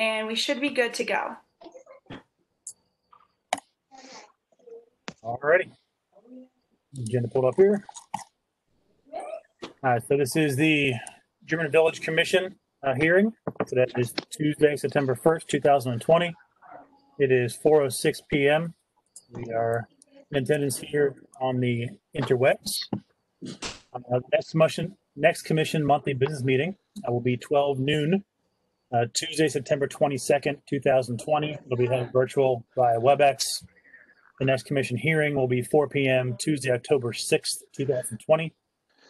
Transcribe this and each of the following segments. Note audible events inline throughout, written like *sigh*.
and we should be good to go. Alrighty. Agenda pulled up here. All right, so this is the German Village Commission uh, hearing. So that is Tuesday, September 1st, 2020. It is 4:06 PM. We are in attendance here on the interwebs. Uh, Next next commission monthly business meeting uh, will be 12 noon, uh, Tuesday, September 22nd, 2020. It'll be held virtual via WebEx. The next commission hearing will be 4 PM Tuesday, October 6th, 2020.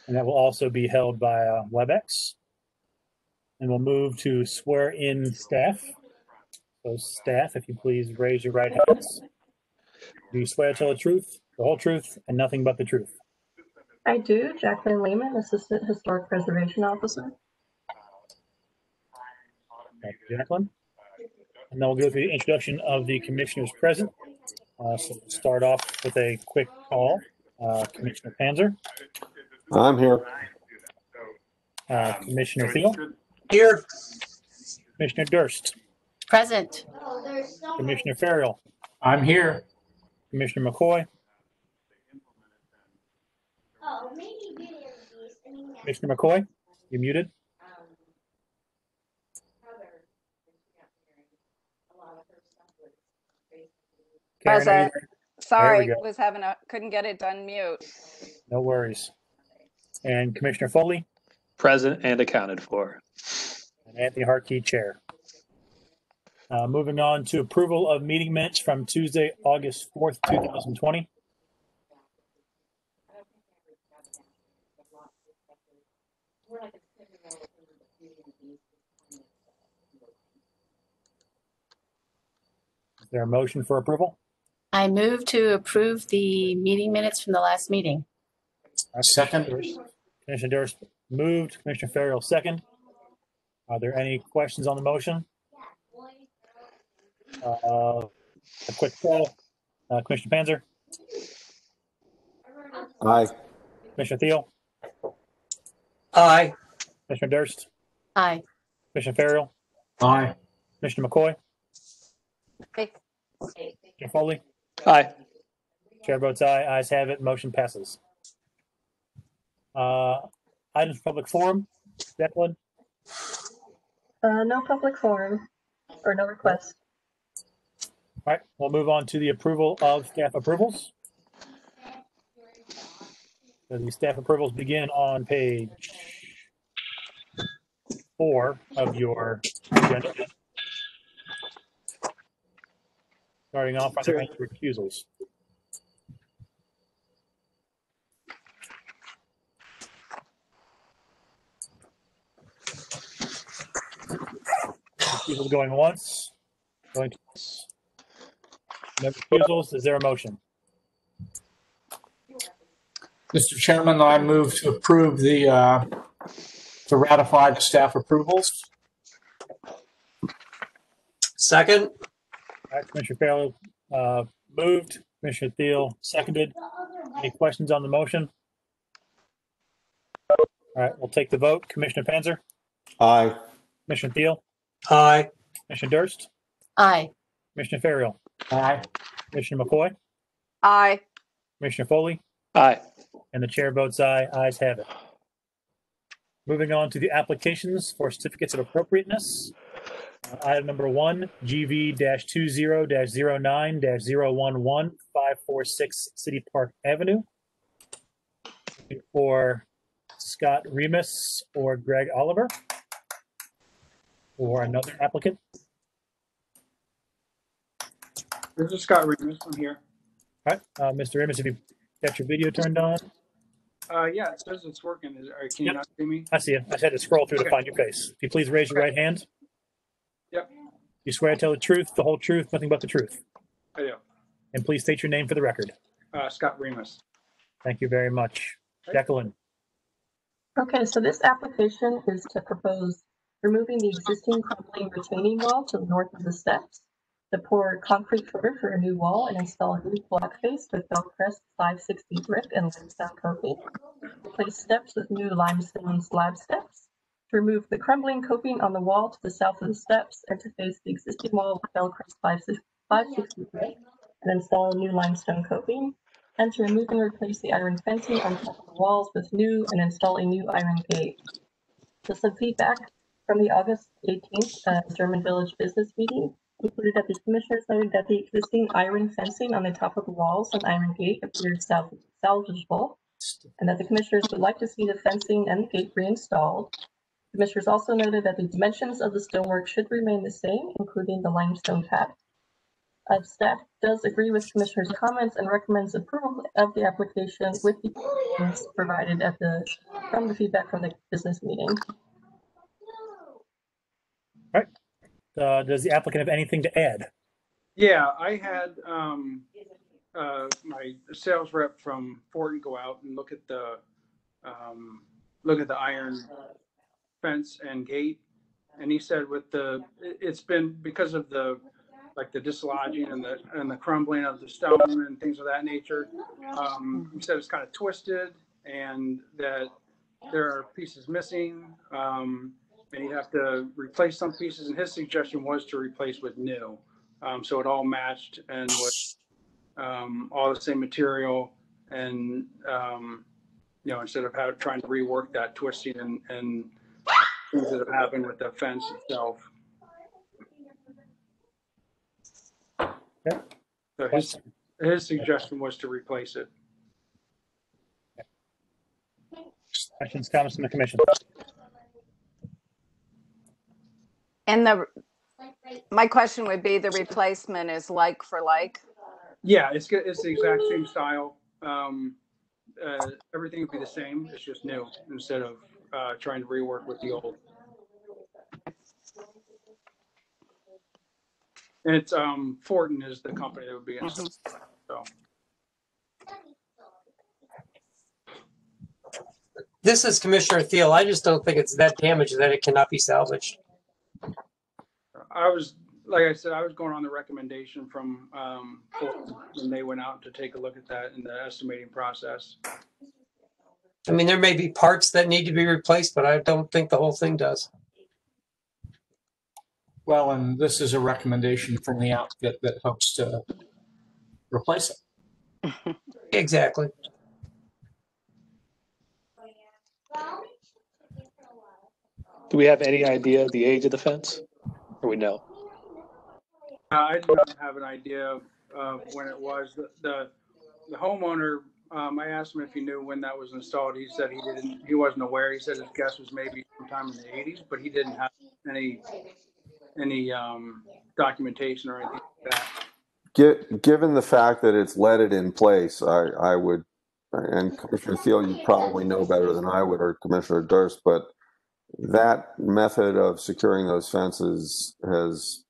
And that will also be held via WebEx. And we'll move to swear in staff. So staff, if you please raise your right hands. Do you swear to tell the truth, the whole truth, and nothing but the truth? I do. Jacqueline Lehman, Assistant Historic Preservation Officer. Thank you, Jacqueline. And then we'll go through the introduction of the commissioners present. Uh, so we'll start off with a quick call. Uh, Commissioner Panzer, I'm here. uh, Commissioner Thiel, Here. Commissioner Durst, Present. Commissioner Farrell, I'm here. Commissioner McCoy, Oh, maybe video these. I mean, Commissioner McCoy, you muted. Karen, are you Present. Sorry, go. was having a, couldn't get it done mute. No worries. And Commissioner Foley Present and accounted for. and Anthony Harkey, Chair. Uh, moving on to approval of meeting minutes from Tuesday, August 4th, 2020. Is there a motion for approval? I move to approve the meeting minutes from the last meeting. Second. Commissioner Durst moved, Commissioner Farrell second. Are there any questions on the motion? Uh, A quick call. Uh, Commissioner Panzer, Aye. Commissioner Thiel, Aye. Commissioner Durst, Aye. Commissioner Farrell, Aye. Commissioner McCoy, Hey, Commissioner Foley, Aye. Chair votes aye, ayes have it, motion passes. Uh, Items for public forum, Declan, Uh, no public forum or no request. all right, we'll move on to the approval of staff approvals. So the staff approvals begin on page four of your agenda. Starting off, are there any recusals? Recusals going once, going twice. No recusals, is there a motion? Mr. Chairman, I move to approve the, uh, to ratify the staff approvals. Second. All right, Commissioner Farrell, uh, moved, Commissioner Thiel seconded. Any questions on the motion? All right, we'll take the vote. Commissioner Panzer, Aye. Commissioner Thiel, Aye. Commissioner Durst, Aye. Commissioner Farrell, Aye. Commissioner McCoy, aye, Commissioner Foley, Aye. and the chair votes aye. Ayes have it. Moving on to the applications for certificates of appropriateness. Item number one, GV two zero 9 11 546 City Park Avenue. For Scott Remus or Greg Oliver. Or another applicant. This is Scott Remus from here. All right, uh, Mr. Remus, have you got your video turned on, Uh, yeah, it says it's working. Is, can you Yep. not see me? I see you. I just had to scroll through to Okay. find your face. If you please raise your right hand. Yep. You swear to tell the truth, the whole truth, nothing but the truth. I do. And please state your name for the record. Uh, Scott Remus. Thank you very much. Jacqueline, Okay, so this application is to propose removing the existing crumbling retaining wall to the north of the steps, to pour concrete footer for a new wall and install a new block face with Belcrest 560 brick and limestone coping, replace steps with new limestone slab steps, to remove the crumbling coping on the wall to the south of the steps and to face the existing wall of Belcrest 563 and install a new limestone coping, and to remove and replace the iron fencing on top of the walls with new and install a new iron gate. So some feedback from the August 18th uh, German Village Business Meeting included that the commissioners noted that the existing iron fencing on the top of the walls and iron gate appears salv- salvageable, and that the commissioners would like to see the fencing and the gate reinstalled. Commissioners also noted that the dimensions of the stonework should remain the same, including the limestone pad. Uh, staff does agree with commissioners' comments and recommends approval of the application with the conditions provided at the, from the feedback from the business meeting. Uh, does the applicant have anything to add? Yeah, I had, um, uh, my sales rep from Fortin go out and look at the, um, look at the iron fence and gate. And he said with the, it, it's been because of the, like the dislodging and the, and the crumbling of the stone and things of that nature. Um, he said it's kind of twisted and that there are pieces missing. Um, and he'd have to replace some pieces and his suggestion was to replace with new. Um, so it all matched and was um, all the same material and um, you know instead of how, trying to rework that twisting and, and things that have happened with the fence itself. Okay. So his his suggestion was to replace it. Questions, comments from the commission? And the, my question would be, the replacement is like for like? Yeah, it's good. It's the exact same style. Um, uh, everything would be the same. It's just new instead of uh, trying to rework with the old. And it's um, Fortin is the company that would be in. So This is Commissioner Thiel. I just don't think it's that damaged that it cannot be salvaged. I was, like I said, I was going on the recommendation from um, Fortin when they went out to take a look at that in the estimating process. I mean, there may be parts that need to be replaced, but I don't think the whole thing does. Well, and this is a recommendation from the outfit that hopes to replace it. *laughs* Exactly. Do we have any idea of the age of the fence? Or we know? Uh, I do not have an idea of, of when it was. The, the, the homeowner, um, I asked him if he knew when that was installed. He said he didn't, he wasn't aware. He said his guess was maybe sometime in the eighties, but he didn't have any, any, um, documentation or anything like that. Gi- Given the fact that it's leaded in place, I, I would, and Commissioner Thiel, you probably know better than I would, or Commissioner Durst, but that method of securing those fences has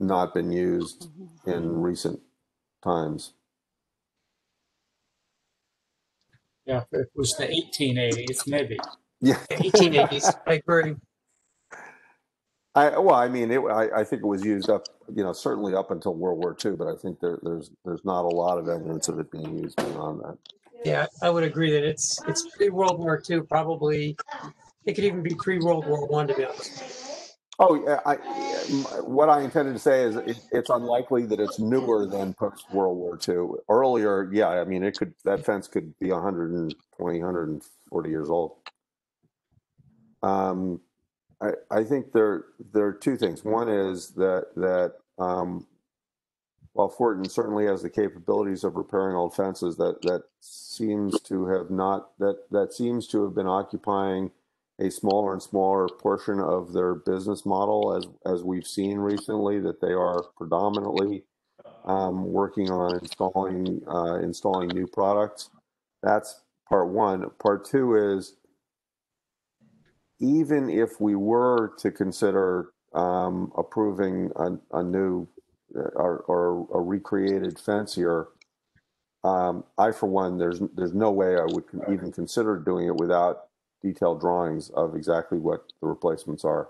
not been used in recent times. Yeah, it was the 1880s, maybe. Yeah, *laughs* 1880s. I agree. I, well, I mean, it, I, I think it was used up, you know, certainly up until World War II, but I think there, there's, there's not a lot of evidence of it being used beyond that. Yeah, I would agree that it's it's pre World War II, probably. It could even be pre World War One, to be honest. Oh, yeah, I, what I intended to say is it, it's unlikely that it's newer than post World War II. Earlier, yeah, I mean, it could, that fence could be 120, 140 years old. Um, I, I think there, there are two things. One is that, that, um, while Fortin certainly has the capabilities of repairing old fences, that, that seems to have not, that, that seems to have been occupying a smaller and smaller portion of their business model as, as we've seen recently, that they are predominantly um, working on installing, uh, installing new products. That's part one. Part two is even if we were to consider um, approving a, a new uh, or, or a recreated fence here, um, I, for one, there's, there's no way I would even consider doing it without detailed drawings of exactly what the replacements are.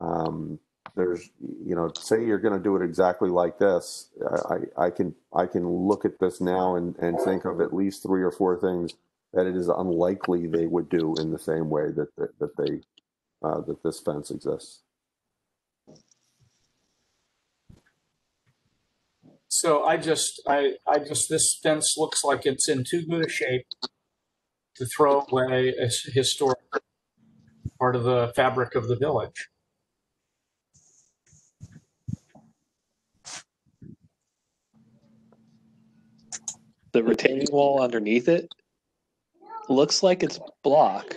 Um, there's, you know, say you're going to do it exactly like this. I, I can, I can look at this now and, and think of at least three or four things that it is unlikely they would do in the same way that, that that they, uh, that this fence exists. So I just, I, I just, this fence looks like it's in too good a shape to throw away a historic part of the fabric of the village. The retaining wall underneath it looks like it's block.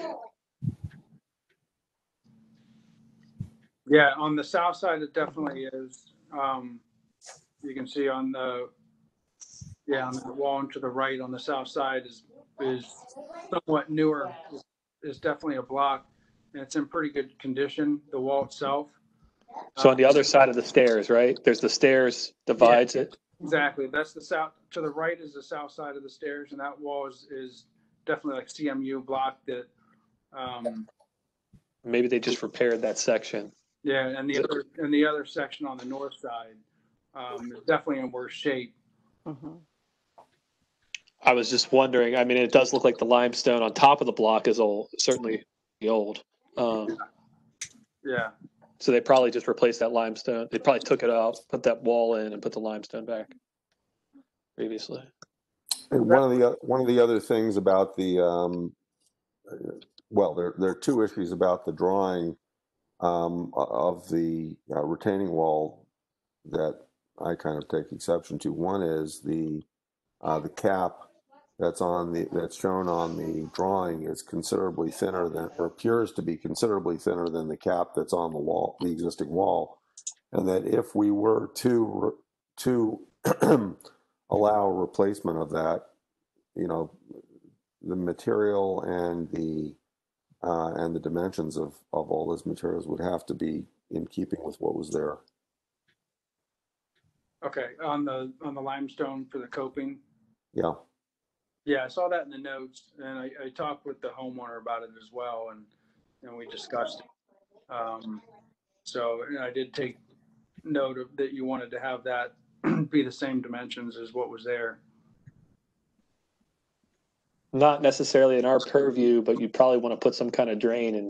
Yeah, on the south side, it definitely is. Um, you can see on the, yeah, on the wall and to the right on the south side is, is somewhat newer. Is definitely a block and it's in pretty good condition, the wall itself. So on the other side of the stairs, right? There's the stairs divides it. Exactly. That's the south, to the right is the south side of the stairs and that wall is, is definitely like CMU block that, um, Maybe they just repaired that section. yeah, and the other, and the other section on the north side, um, is definitely in worse shape. Mhm. I was just wondering, I mean, it does look like the limestone on top of the block is old, certainly the old. Um, Yeah. so they probably just replaced that limestone. They probably took it out, put that wall in and put the limestone back previously. And one of the, o- one of the other things about the, um, uh, well, there, there are two issues about the drawing um, of the uh, retaining wall that I kind of take exception to. One is the, uh, the cap that's on the, that's shown on the drawing is considerably thinner than, or appears to be considerably thinner than the cap that's on the wall, the existing wall. And that if we were to, to *clears throat* allow replacement of that, you know, the material and the, uh, and the dimensions of, of all those materials would have to be in keeping with what was there. Okay, on the, on the limestone for the coping. Yeah. Yeah, I saw that in the notes and I, I talked with the homeowner about it as well and, and we discussed. it. Um, so, and I did take note of that you wanted to have that *clears throat* be the same dimensions as what was there. Not necessarily in our purview, but you probably want to put some kind of drain in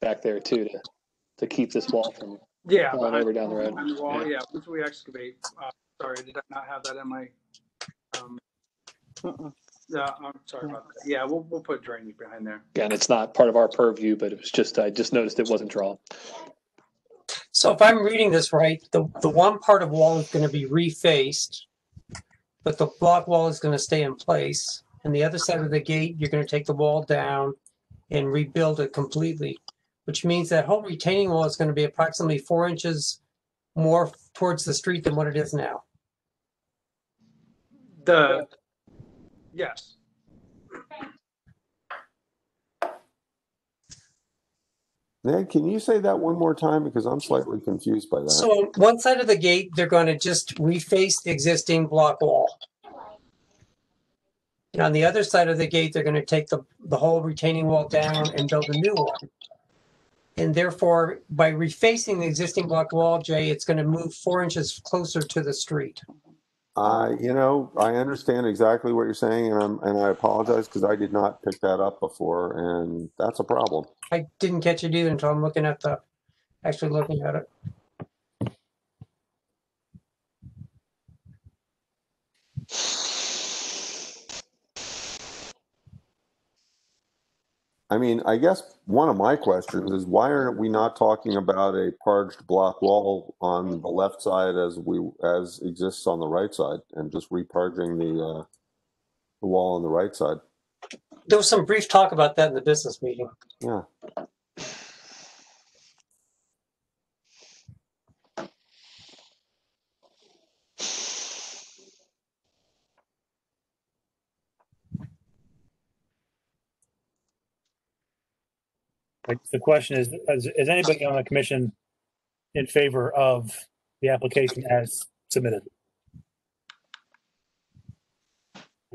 back there too to, to keep this wall from Yeah. falling behind- over down the road. behind the wall, Yeah. yeah, once we excavate, uh, sorry, did I not have that in my, um, Mm-mm. yeah, I'm sorry about that. Yeah, we'll, we'll put drainage behind there. Again, it's not part of our purview, but it was just, I just noticed it wasn't drawn. So if I'm reading this right, the, the one part of wall is gonna be refaced, but the block wall is gonna stay in place. And the other side of the gate, you're gonna take the wall down and rebuild it completely, which means that whole retaining wall is gonna be approximately four inches more towards the street than what it is now. The, yes, Ned, can you say that one more time? Because I'm slightly confused by that. So on one side of the gate, they're gonna just reface the existing block wall. And on the other side of the gate, they're gonna take the, the whole retaining wall down and build a new one. And therefore, by refacing the existing block wall, Jay, it's gonna move four inches closer to the street. I, you know, I understand exactly what you're saying and I'm, and I apologize because I did not pick that up before and that's a problem. I didn't catch it either until I'm looking at the, actually looking at it. I mean, I guess one of my questions is why aren't we not talking about a parged block wall on the left side as we, as exists on the right side and just reparging the, uh, the wall on the right side? There was some brief talk about that in the business meeting. Yeah. The question is, is, is anybody on the commission in favor of the application as submitted?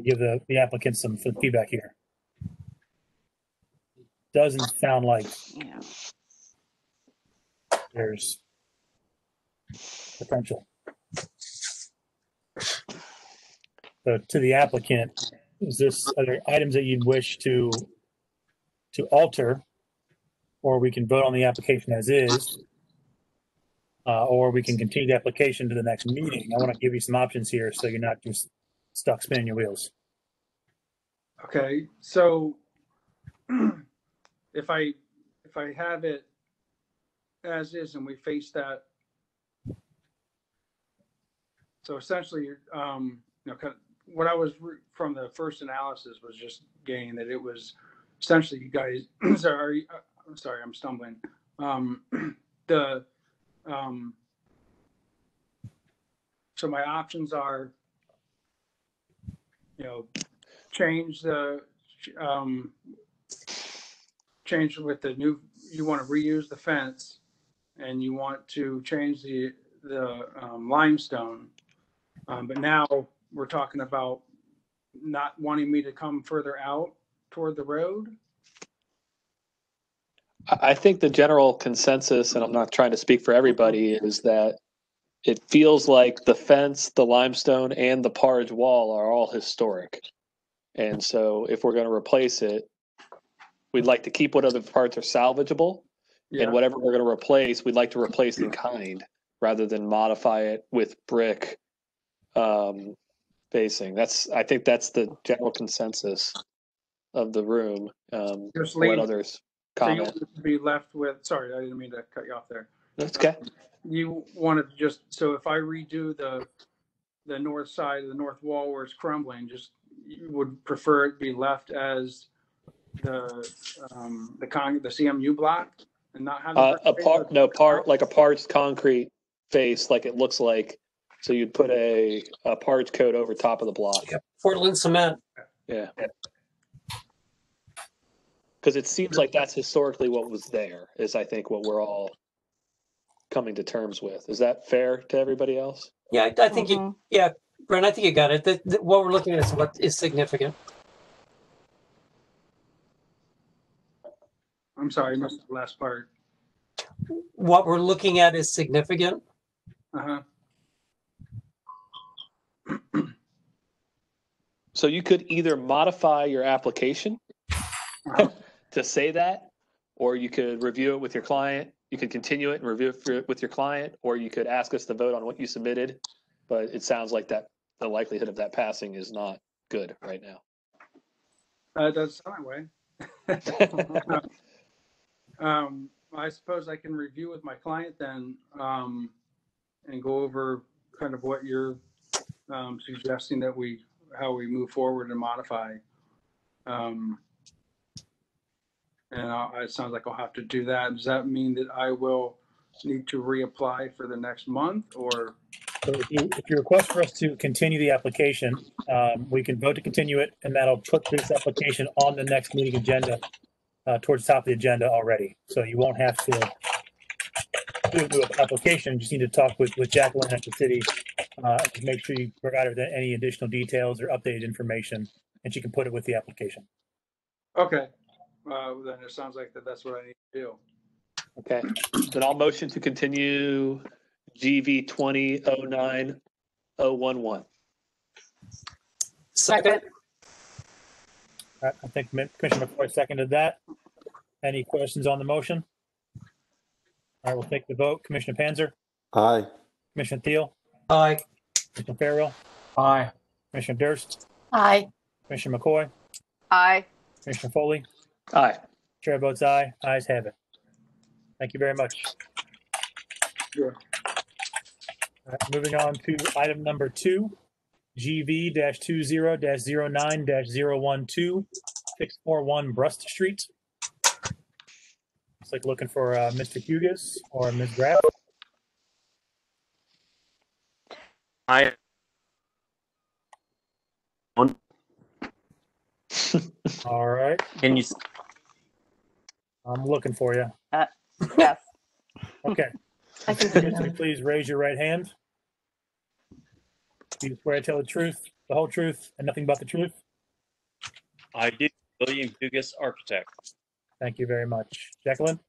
Give the, the applicant some some feedback here. Doesn't sound like Yeah. there's potential. So to the applicant, is this, are there items that you'd wish to, to alter? Or we can vote on the application as is. Uh, or we can continue the application to the next meeting. I want to give you some options here so you're not just stuck spinning your wheels. Okay, so *clears throat* if I, if I have it as is and we face that. So essentially, um, you know, kind of, what I was re- from the first analysis was just getting that it was essentially you guys, *clears throat* uh, I'm sorry, I'm stumbling. Um, *clears throat* the, um, so my options are, you know, change the, um, change with the new, you want to reuse the fence and you want to change the, the um, limestone. Um, but now we're talking about not wanting me to come further out toward the road. I think the general consensus, and I'm not trying to speak for everybody, is that it feels like the fence, the limestone, and the parge wall are all historic. And so if we're going to replace it, we'd like to keep what other parts are salvageable. Yeah. And whatever we're going to replace, we'd like to replace in kind rather than modify it with brick um, facing. That's, I think that's the general consensus of the room. Um, Just leave- others So you comment. want to be left with, sorry, I didn't mean to cut you off there. That's okay. You wanted to just, so if I redo the, the north side of the north wall where it's crumbling, just, you would prefer it be left as the, um, the con, the CMU block and not have. the Uh, a brick part, no part, like a parts concrete face, like it looks like. So you'd put a, a parge coat over top of the block. Portland cement. Yeah. Because it seems like that's historically what was there, is I think what we're all coming to terms with. Is that fair to everybody else? Yeah, I, I think you, Mhm. yeah, Brent, I think you got it. The, the, what we're looking at is what is significant. I'm sorry, I missed the last part. What we're looking at is significant. Uh-huh. So you could either modify your application to say that, or you could review it with your client. You could continue it and review it for- with your client, or you could ask us to vote on what you submitted. But it sounds like that the likelihood of that passing is not good right now. Uh, it does sound that way. *laughs* Um, I suppose I can review with my client then, um, and go over kind of what you're, um, suggesting that we, how we move forward and modify. Um, and I, it sounds like I'll have to do that. Does that mean that I will need to reapply for the next month or? So if you, if you request for us to continue the application, um, we can vote to continue it and that'll put this application on the next meeting agenda, uh, towards the top of the agenda already. So you won't have to do a new application, just need to talk with, with Jacqueline at the city, uh, to make sure you provide her with any additional details or updated information, and she can put it with the application. Okay, uh, then it sounds like that that's what I need to do. Okay, then I'll motion to continue GV twenty oh nine oh one one. Second, I I think Commissioner McCoy seconded that. Any questions on the motion? All right, we'll take the vote. Commissioner Panzer, Aye. Commissioner Thiel, aye. Commissioner Farrell, Aye. Commissioner Durst, Aye. Commissioner McCoy, Aye. Commissioner Foley, Aye. chair votes aye, ayes have it. Thank you very much. Sure. All right, Moving on to item number two, GV two zero 9 12 641 Brust Street. Looks like looking for uh, Mr. Hugus or Ms. Graff. I All right, can you s- I'm looking for you. Uh, yes. Okay. *laughs* I can see Could you that. please raise your right hand? Do you swear to tell the truth, the whole truth, and nothing but the truth? I do. William Hugus, architect. Thank you very much. Jacqueline?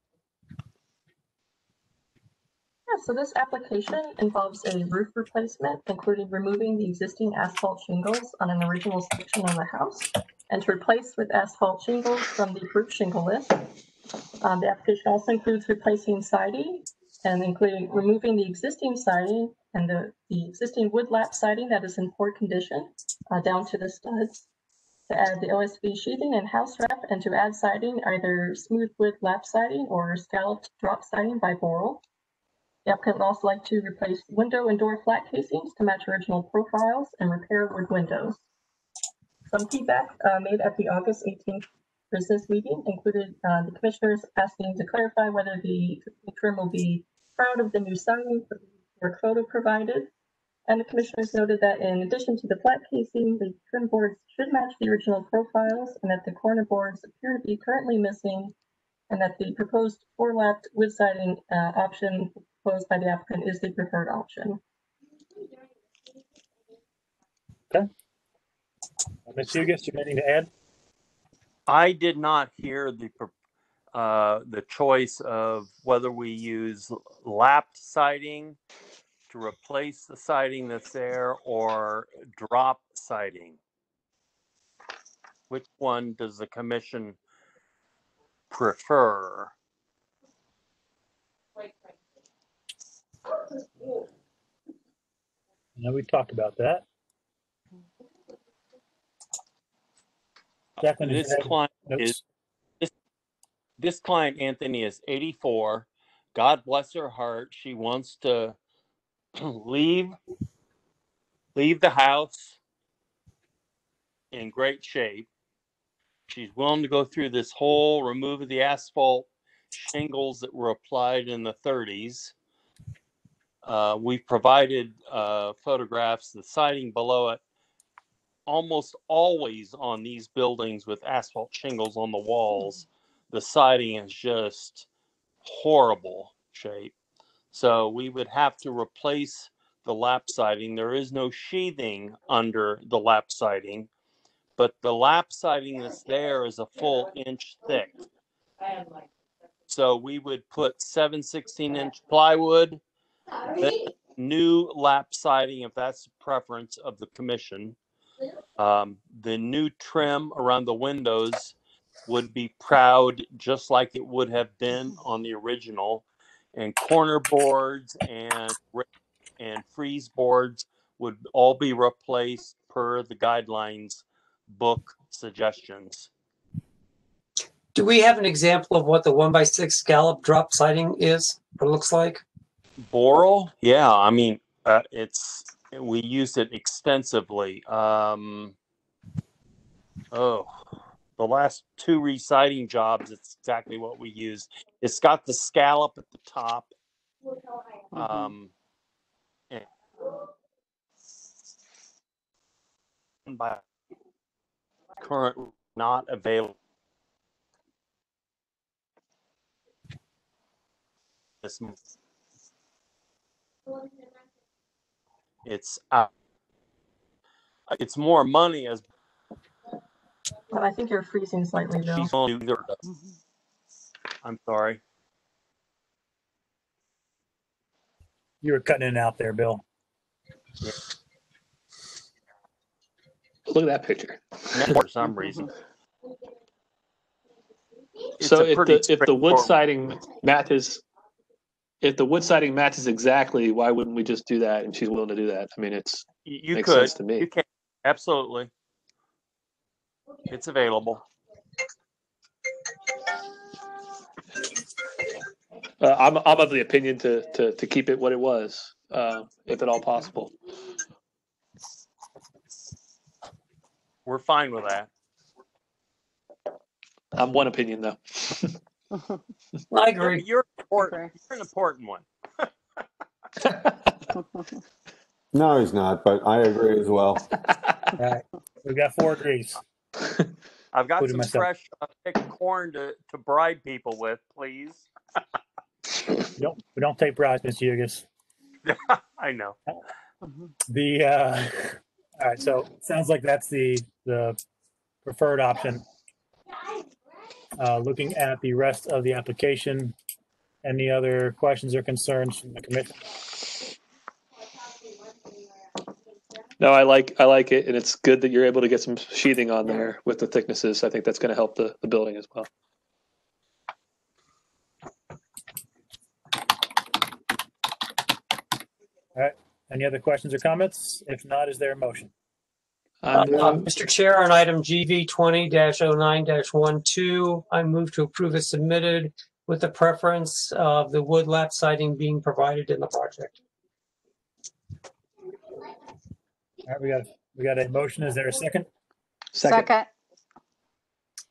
Yeah, so this application involves a roof replacement, including removing the existing asphalt shingles on an original section of the house and to replace with asphalt shingles from the roof shingle list. Um, the application also includes replacing siding and including removing the existing siding and the, the existing wood lap siding that is in poor condition uh, down to the studs. To add the OSB sheathing and house wrap and to add siding, either smooth wood lap siding or scalloped drop siding by Boral. The applicant would also like to replace window and door flat casings to match original profiles and repair wood windows. Some feedback uh, made at the August 18th business meeting included uh, the commissioners asking to clarify whether the trim will be proud of the new the work photo provided. And the commissioners noted that in addition to the flat casing, the trim boards should match the original profiles and that the corner boards appear to be currently missing and that the proposed four-lapped wood siding uh, option proposed by the applicant is the preferred option. Okay. Ms. Hugus, you have anything to add? I did not hear the, uh, the choice of whether we use lapped siding to replace the siding that's there or drop siding. Which one does the commission prefer? No, we talked about that. Jacqueline, did you This have client notes? is, this, this client, Anthony, is 84. God bless her heart. She wants to *clears throat* leave, leave the house in great shape. She's willing to go through this whole remove of the asphalt shingles that were applied in the 30s. Uh, we've provided uh, photographs, the siding below it almost always on these buildings with asphalt shingles on the walls, mm-hmm. the siding is just horrible shape. So we would have to replace the lap siding. There is no sheathing under the lap siding, but the lap siding that's there is a full inch thick. So we would put 7 16 inch plywood, then new lap siding if that's the preference of the commission. Um, the new trim around the windows would be proud, just like it would have been on the original. And corner boards and and frieze boards would all be replaced per the guidelines book suggestions. Do we have an example of what the one by six scallop drop siding is, or looks like? Boral, yeah, I mean, uh, it's we used it extensively. Um, oh, the last two reciting jobs, it's exactly what we used. It's got the scallop at the top. Um, and by current not available. This month. It's uh, it's more money as But I think you're freezing slightly, Bill. she's only either. I'm sorry. You were cutting it out there, Bill. Look at that picture. *laughs* For some reason. It's So a if pretty the, if the wood straightforward- siding matches, if the wood siding matches exactly, why wouldn't we just do that? And she's willing to do that. I mean, it's, You makes could, sense to me. you can, absolutely. It's available. uh, I'm, I'm of the opinion to, to, to keep it what it was, uh, if at all possible. We're fine with that. I'm one opinion though. *laughs* I You're, agree. you're important. You're an important one. *laughs* No, he's not, but I agree as well. *laughs* All right. We've got four agrees. *laughs* I've got Including some myself. fresh uh, picked corn to, to bribe people with, please. We don't, we don't take bribes, Ms. Hugus. I know. The, uh, all right, so sounds like that's the, the preferred option. Uh, looking at the rest of the application, Any other questions or concerns from the commission? No, I like, I like it, and it's good that you're able to get some sheathing on there with the thicknesses. I think that's gonna help the, the building as well. All right. Any other questions or comments? If not, is there a motion? I Uh, Mr. Chair, on item GV twenty 9 one I move to approve as submitted with the preference of the wood lap siding being provided in the project. All right, we got, we got a motion. Is there a second? Second. Second,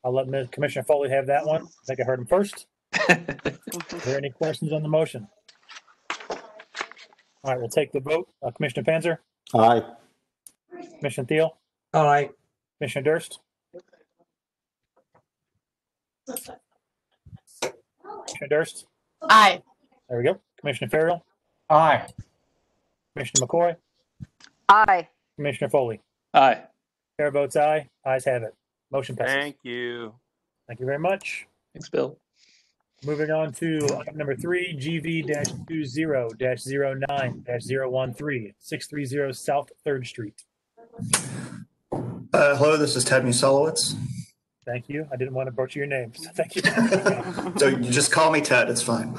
I'll let Ms. Commissioner Foley have that one. I think I heard him first. *laughs* Are there any questions on the motion? All right, we'll take the vote. Uh, Commissioner Panzer, Aye. Commissioner Thiel, Aye. Commissioner Durst, Commissioner Durst. Aye. There we go. Commissioner Farrell, Aye. Commissioner McCoy, aye. Commissioner Foley. Aye. Chair votes aye. Ayes have it. Motion passes. Thank you. Thank you very much. Thanks, Bill. Moving on to item number three, GV two zero 9 13 630 South Third Street. Uh, hello, this is Ted Muselowitz. Thank you. I didn't want to butcher your name. so Thank you. *laughs* So you just call me Ted, it's fine.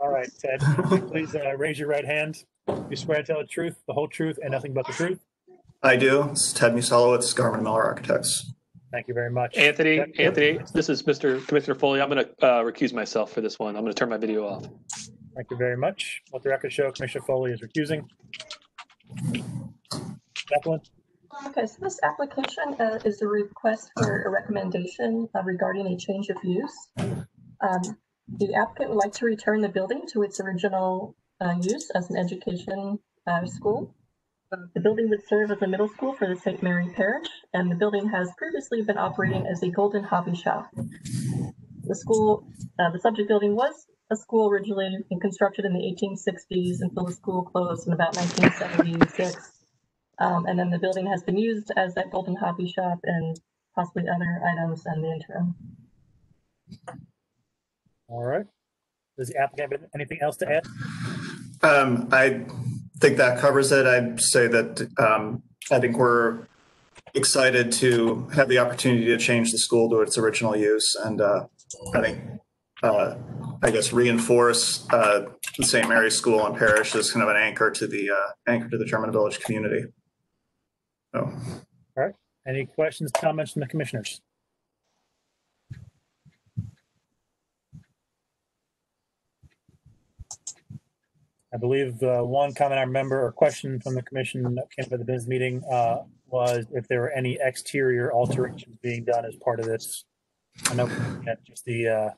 All right, Ted, please uh, raise your right hand. You swear to tell the truth, the whole truth, and nothing but the truth. I do. This is Ted Muselowitz, Garmann Miller Architects. Thank you very much. Anthony, Yep. Anthony, this is Mr. Commissioner Foley. I'm gonna uh, recuse myself for this one. I'm gonna turn my video off. Thank you very much. Let the record show Commissioner Foley is recusing. Jacqueline, Okay, so this application uh, is a request for a recommendation uh, regarding a change of use. Um, The applicant would like to return the building to its original uh, use as an education uh, school. Uh, The building would serve as a middle school for the St. Mary Parish, and the building has previously been operating as a Golden Hobby Shop. The school, uh, the subject building was a school originally constructed in the 1860s until the school closed in about 1976. Um, and then the building has been used as that Golden Hobby Shop and possibly other items in the interim. all right. Does the applicant have anything else to add? Um, I think that covers it. I'd say that um, I think we're excited to have the opportunity to change the school to its original use and uh, I think, uh, I guess reinforce uh, the St. Mary's School and Parish as kind of an anchor to the uh, anchor to the German Village community. So. Any questions, comments from the commissioners? I believe uh, one comment I remember or question from the commission that came to the business meeting uh, was if there were any exterior alterations being done as part of this. I know that just the uh,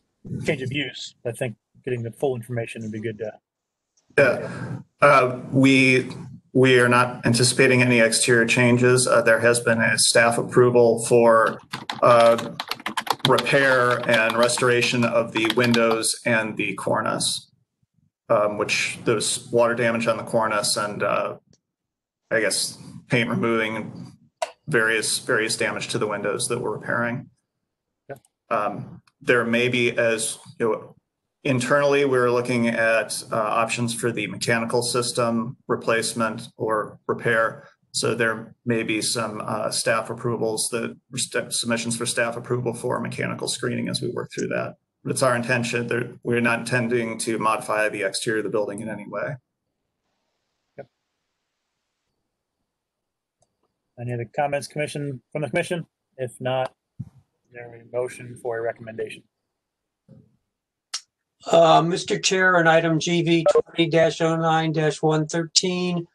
change of use. I think getting the full information would be good to. Yeah, uh, we, we are not anticipating any exterior changes. Uh, There has been a staff approval for uh, repair and restoration of the windows and the cornice, um, which there's water damage on the cornice and uh, I guess paint removing various, various damage to the windows that we're repairing. Um, There may be, as, you know, Internally, we're looking at uh, options for the mechanical system replacement or repair. So there may be some uh, staff approvals that submissions for staff approval for mechanical screening as we work through that. But it's our intention that we're not intending to modify the exterior of the building in any way. Yep. Any other comments, commission, from the commission? If not, there a motion for a recommendation? Uh, Mr. Chair, on item GV twenty 9 one thirteen,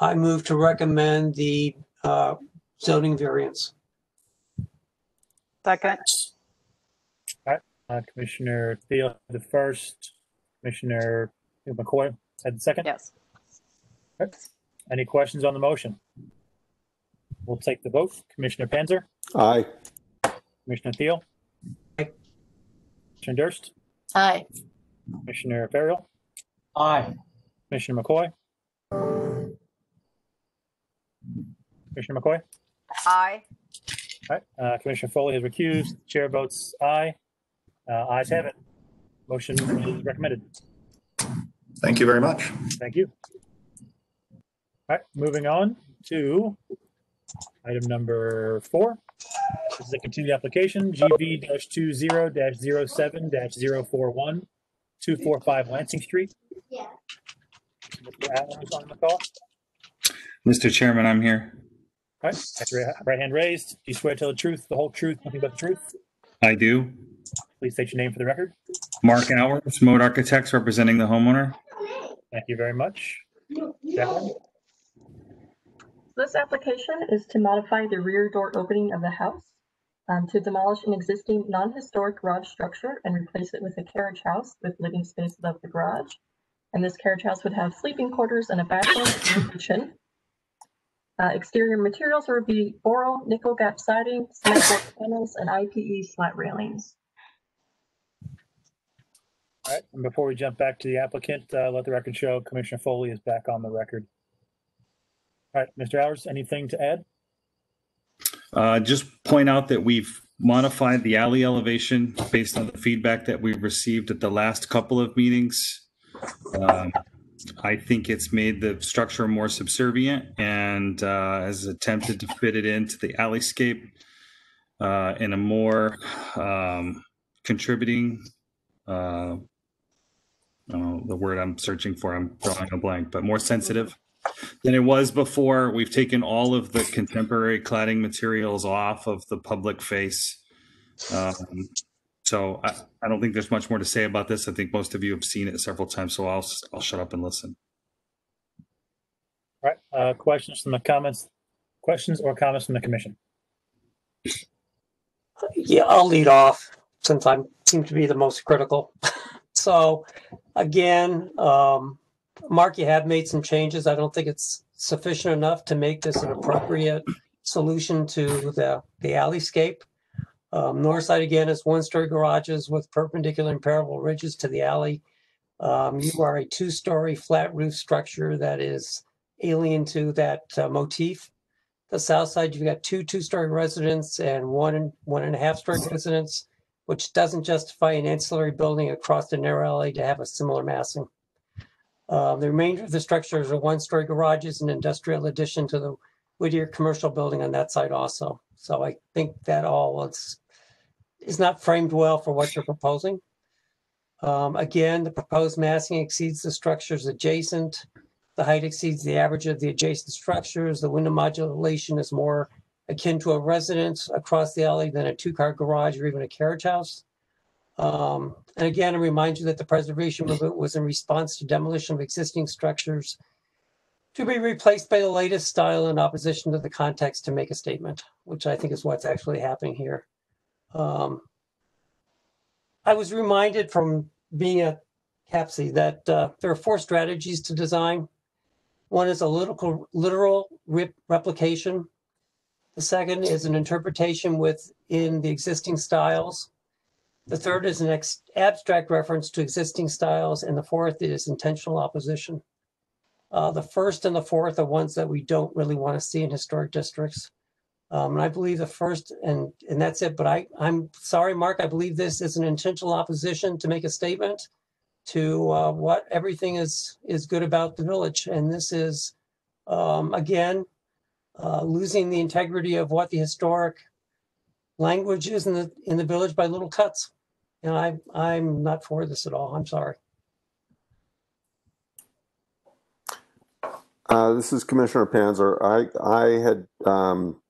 I move to recommend the uh, zoning variance. Second, Uh, Commissioner Thiel, the first, Commissioner McCoy had the second. yes. Any questions on the motion? We'll take the vote. Commissioner Panzer, Aye. Commissioner Thiel. Commissioner Durst, Aye. Commissioner Farrell, Aye. Commissioner McCoy. Commissioner McCoy. Aye. All right, uh, Commissioner Foley has recused. Chair votes aye. Uh, ayes have it. Motion is recommended. Thank you very much. Thank you. All right, moving on to item number four. This is a continued application, GV two zero 7 41 245 Lansing Street. Yeah. Mr. Allen is on the call. Mr. Chairman, I'm here. All right, that's your right hand raised. Do you swear to tell the truth, the whole truth, nothing but the truth? I do. Please state your name for the record. Mark Hours, Mode Architects, representing the homeowner. Thank you very much. This application is to modify the rear door opening of the house, um, to demolish an existing non-historic garage structure and replace it with a carriage house with living space above the garage. And this carriage house would have sleeping quarters and a bathroom and kitchen. Uh, exterior materials would be boral, nickel gap siding, cement panels, and IPE slat railings. All right, and before we jump back to the applicant, uh, let the record show Commissioner Foley is back on the record. All right, Mr. Hours, anything to add? Uh, just point out that we've modified the alley elevation based on the feedback that we've received at the last couple of meetings. Um, I think it's made the structure more subservient and uh, has attempted to fit it into the alleyscape uh, in a more um, contributing. Uh, I don't know the word I'm searching for. I'm drawing a blank, but more sensitive than it was before. We've taken all of the contemporary cladding materials off of the public face. Um, so I, I don't think there's much more to say about this. I think most of you have seen it several times, so I'll, I'll shut up and listen. All right, uh, questions from the comments, questions or comments from the commission? Yeah, I'll lead off since I seem to be the most critical. *laughs* so, again, um, Mark, you have made some changes. I don't think it's sufficient enough to make this an appropriate solution to the, the alleyscape. Um, north side again is one-story garages with perpendicular and parallel ridges to the alley. Um, you are a two-story flat roof structure that is alien to that uh, motif. The south side, you've got two two-story residents and one one and a half story residents, which doesn't justify an ancillary building across the narrow alley to have a similar massing. Uh, the remainder of the structures are one-story garages and industrial addition to the Whittier Commercial Building on that side also. So I think that all is, is not framed well for what you're proposing. Um, again, the proposed massing exceeds the structures adjacent. The height exceeds the average of the adjacent structures. The window modulation is more akin to a residence across the alley than a two-car garage or even a carriage house. Um, and again, I remind you that the preservation movement was in response to demolition of existing structures to be replaced by the latest style in opposition to the context to make a statement, which I think is what's actually happening here. Um, I was reminded from being at CAPC that uh, there are four strategies to design. One is a literal, literal rep replication. The second is an interpretation within the existing styles. The third is an abstract reference to existing styles, and the fourth is intentional opposition. Uh, the first and the fourth are ones that we don't really want to see in historic districts. Um, and I believe the first, and and that's it. But I, I'm sorry, Mark. I believe this is an intentional opposition to make a statement to uh, what everything is is good about the village, and this is um, again uh, losing the integrity of what the historic language is in the in the village by little cuts. And I I'm not for this at all. I'm sorry. Uh, this is Commissioner Panzer. I, I had, um,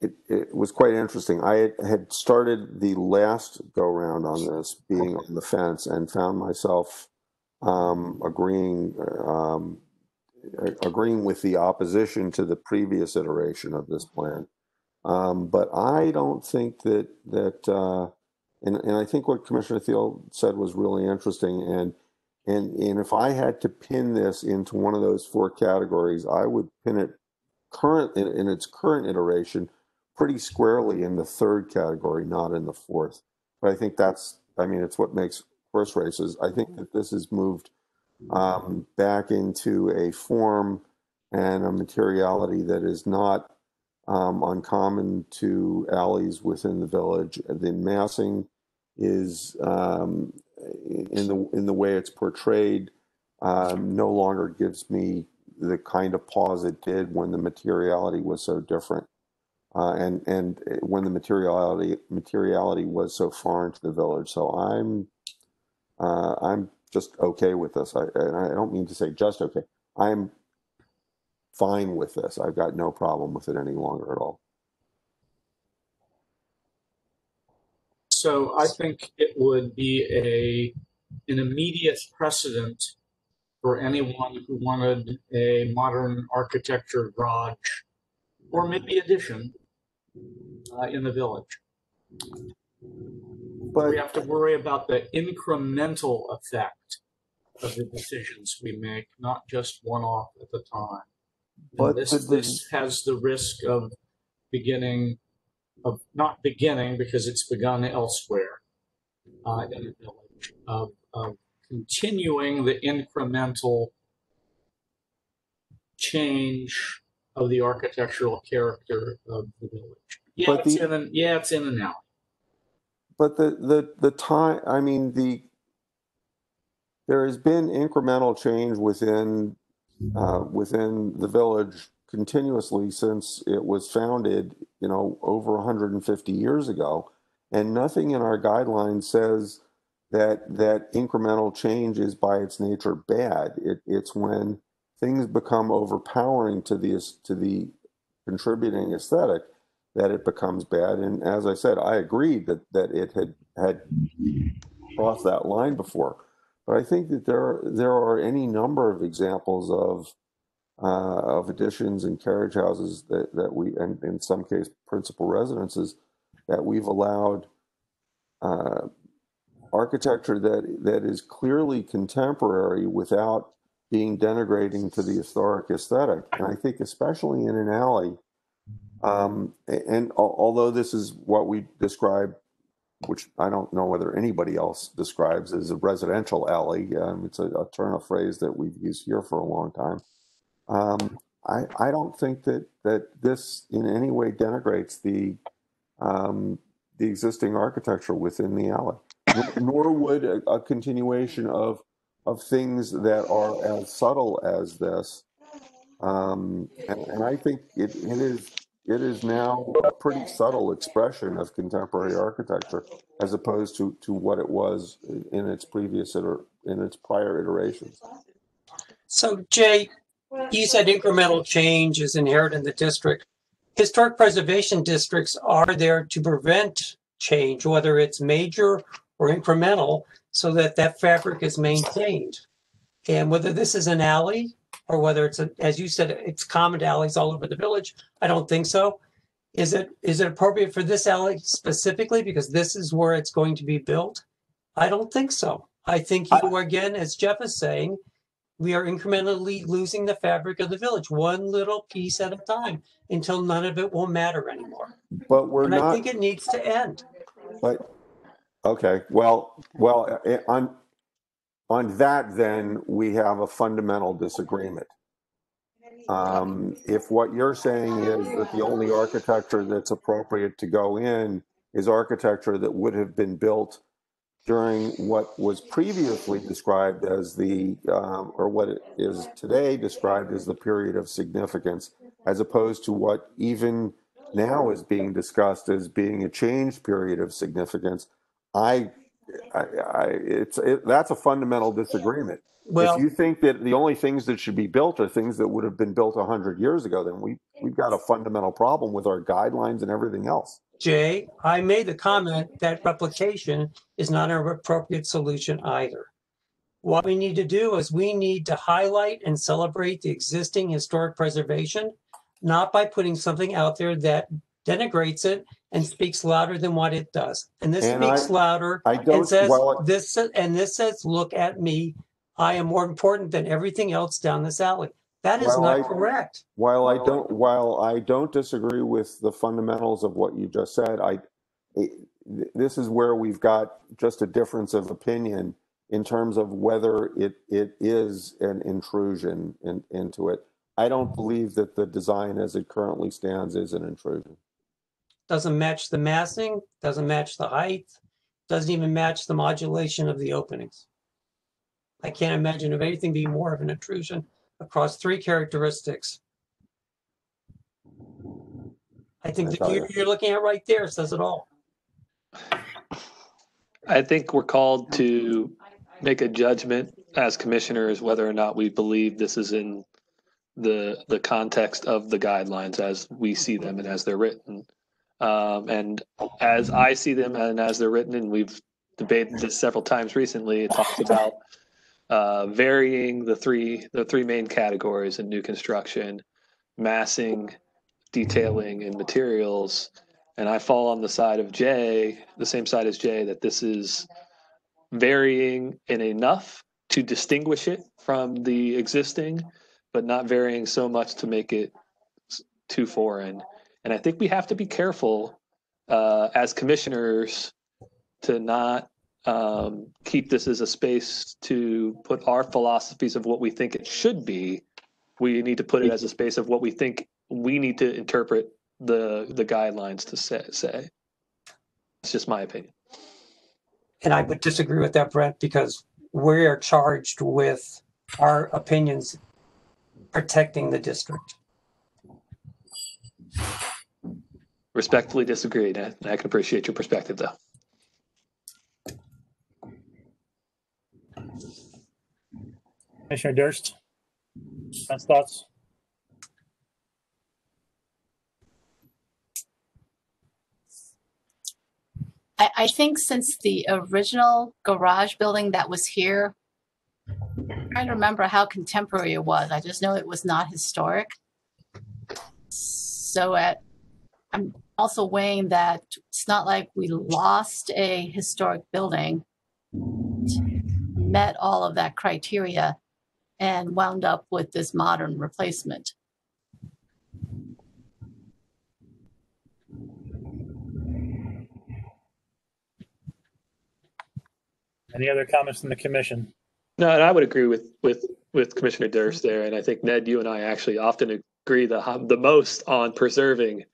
it, it was quite interesting. I had, started the last go round on this being on the fence and found myself, um, agreeing, um, agreeing with the opposition to the previous iteration of this plan. Um, but I don't think that, that, uh, and, and I think what Commissioner Thiel said was really interesting. And and, and if I had to pin this into one of those four categories, I would pin it current in, in its current iteration pretty squarely in the third category, not in the fourth. But I think that's, I mean, it's what makes horse races. I think that this has moved um, back into a form and a materiality that is not um, uncommon to alleys within the village. The massing is um, in the in the way it's portrayed um, no longer gives me the kind of pause it did when the materiality was so different. Uh, and and when the materiality materiality was so foreign to the village, so I'm uh, I'm just okay with this. I, and I don't mean to say just okay. I'm fine with this. I've got no problem with it any longer at all. So I think it would be a an immediate precedent for anyone who wanted a modern architecture garage or maybe addition uh, in the village. But we have to worry about the incremental effect of the decisions we make, not just one off at the time. But this, the- this has the risk of beginning, of not beginning because it's begun elsewhere uh, in the village, of, of continuing the incremental change of the architectural character of the village. Yeah, But it's the- in an, yeah, it's in and out. But the, the, the time, I mean, the, there has been incremental change within, uh, within the village continuously since it was founded, you know, over 150 years ago. And nothing in our guidelines says that, that incremental change is by its nature bad. It, it's when things become overpowering to the, to the contributing aesthetic that it becomes bad. And as I said, I agreed that, that it had, had crossed that line before. But I think that there, are- there are any number of examples of, uh, of additions and carriage houses that, that we, and in some case, principal residences, that we've allowed, uh, architecture that, that is clearly contemporary without being denigrating to the historic aesthetic. And I think especially in an alley, um, a- and although this is what we describe, which I don't know whether anybody else describes as a residential alley, um, it's a, a turn of phrase that we've used here for a long time. Um, I, I don't think that, that this in any way denigrates the, um, the existing architecture within the alley. Nor- would a, a continuation of, of things that are as subtle as this. Um, and, and I think it, it is, it is now a pretty subtle expression of contemporary architecture as opposed to, to what it was in its previous, iter- in its prior iterations. So Jay, you said incremental change is inherent in the district. Historic preservation districts are there to prevent change, whether it's major or incremental, so that that fabric is maintained. And whether this is an alley or whether it's, a, as you said, it's common to alleys all over the village, I don't think so. Is it, is it appropriate for this alley specifically because this is where it's going to be built? I don't think so. I think you, are again, as Jeff is saying, we are incrementally losing the fabric of the village, one little piece at a time, until none of it will matter anymore. But we're And I think it needs to end. But, okay, well, well, eh, on, on that, then, we have a fundamental disagreement. Um, if what you're saying is that the only architecture that's appropriate to go in is architecture that would have been built during what was previously described as the, um, or what is today described as the period of significance, as opposed to what even now is being discussed as being a changed period of significance, I, I, I it's, it, that's a fundamental disagreement. Well- If you think that the only things that should be built are things that would have been built a hundred years ago, then we, we've got a fundamental problem with our guidelines and everything else. Jay, I made the comment that replication is not an appropriate solution either. What we need to do is we need to highlight and celebrate the existing historic preservation, not by putting something out there that denigrates it and speaks louder than what it does. And this And speaks I- louder I don't- and says, well- this, and this says, look at me. I am more important than everything else down this alley. That is Well, not I- correct. While I don't, while I don't disagree with the fundamentals of what you just said, I, it- this is where we've got just a difference of opinion in terms of whether it, it is an intrusion in, into it. I don't believe that the design as it currently stands is an intrusion. Doesn't match the massing, doesn't match the height, doesn't even match the modulation of the openings. I can't imagine of anything being more of an intrusion across three characteristics. I think I the thought view you're looking at right there says it all. I think we're called to make a judgment as commissioners whether or not we believe this is in the the context of the guidelines as we see them and as they're written. Um, and as I see them and as they're written, and we've debated this several times recently, it talks about uh, varying the three the three main categories in new construction, massing, detailing, and materials. And I fall on the side of Jay, the same side as Jay, that this is varying in enough to distinguish it from the existing, but not varying so much to make it too foreign. And I think we have to be careful uh, as commissioners to not um, keep this as a space to put our philosophies of what we think it should be. We need to put it as a space of what we think we need to interpret the the guidelines to say. say. It's just my opinion. And I would disagree with that, Brent, because we are charged with our opinions protecting the district. Respectfully disagree. and I can appreciate your perspective, though. Commissioner Durst? Last thoughts? I, I think since the original garage building that was here, I'm trying to remember how contemporary it was. I just know it was not historic. So at, I'm also weighing that it's not like we lost a historic building, met all of that criteria, and wound up with this modern replacement. Any other comments from the commission? No, and I would agree with with with Commissioner Durst there, and I think Ned, you and I actually often agree the the most on preserving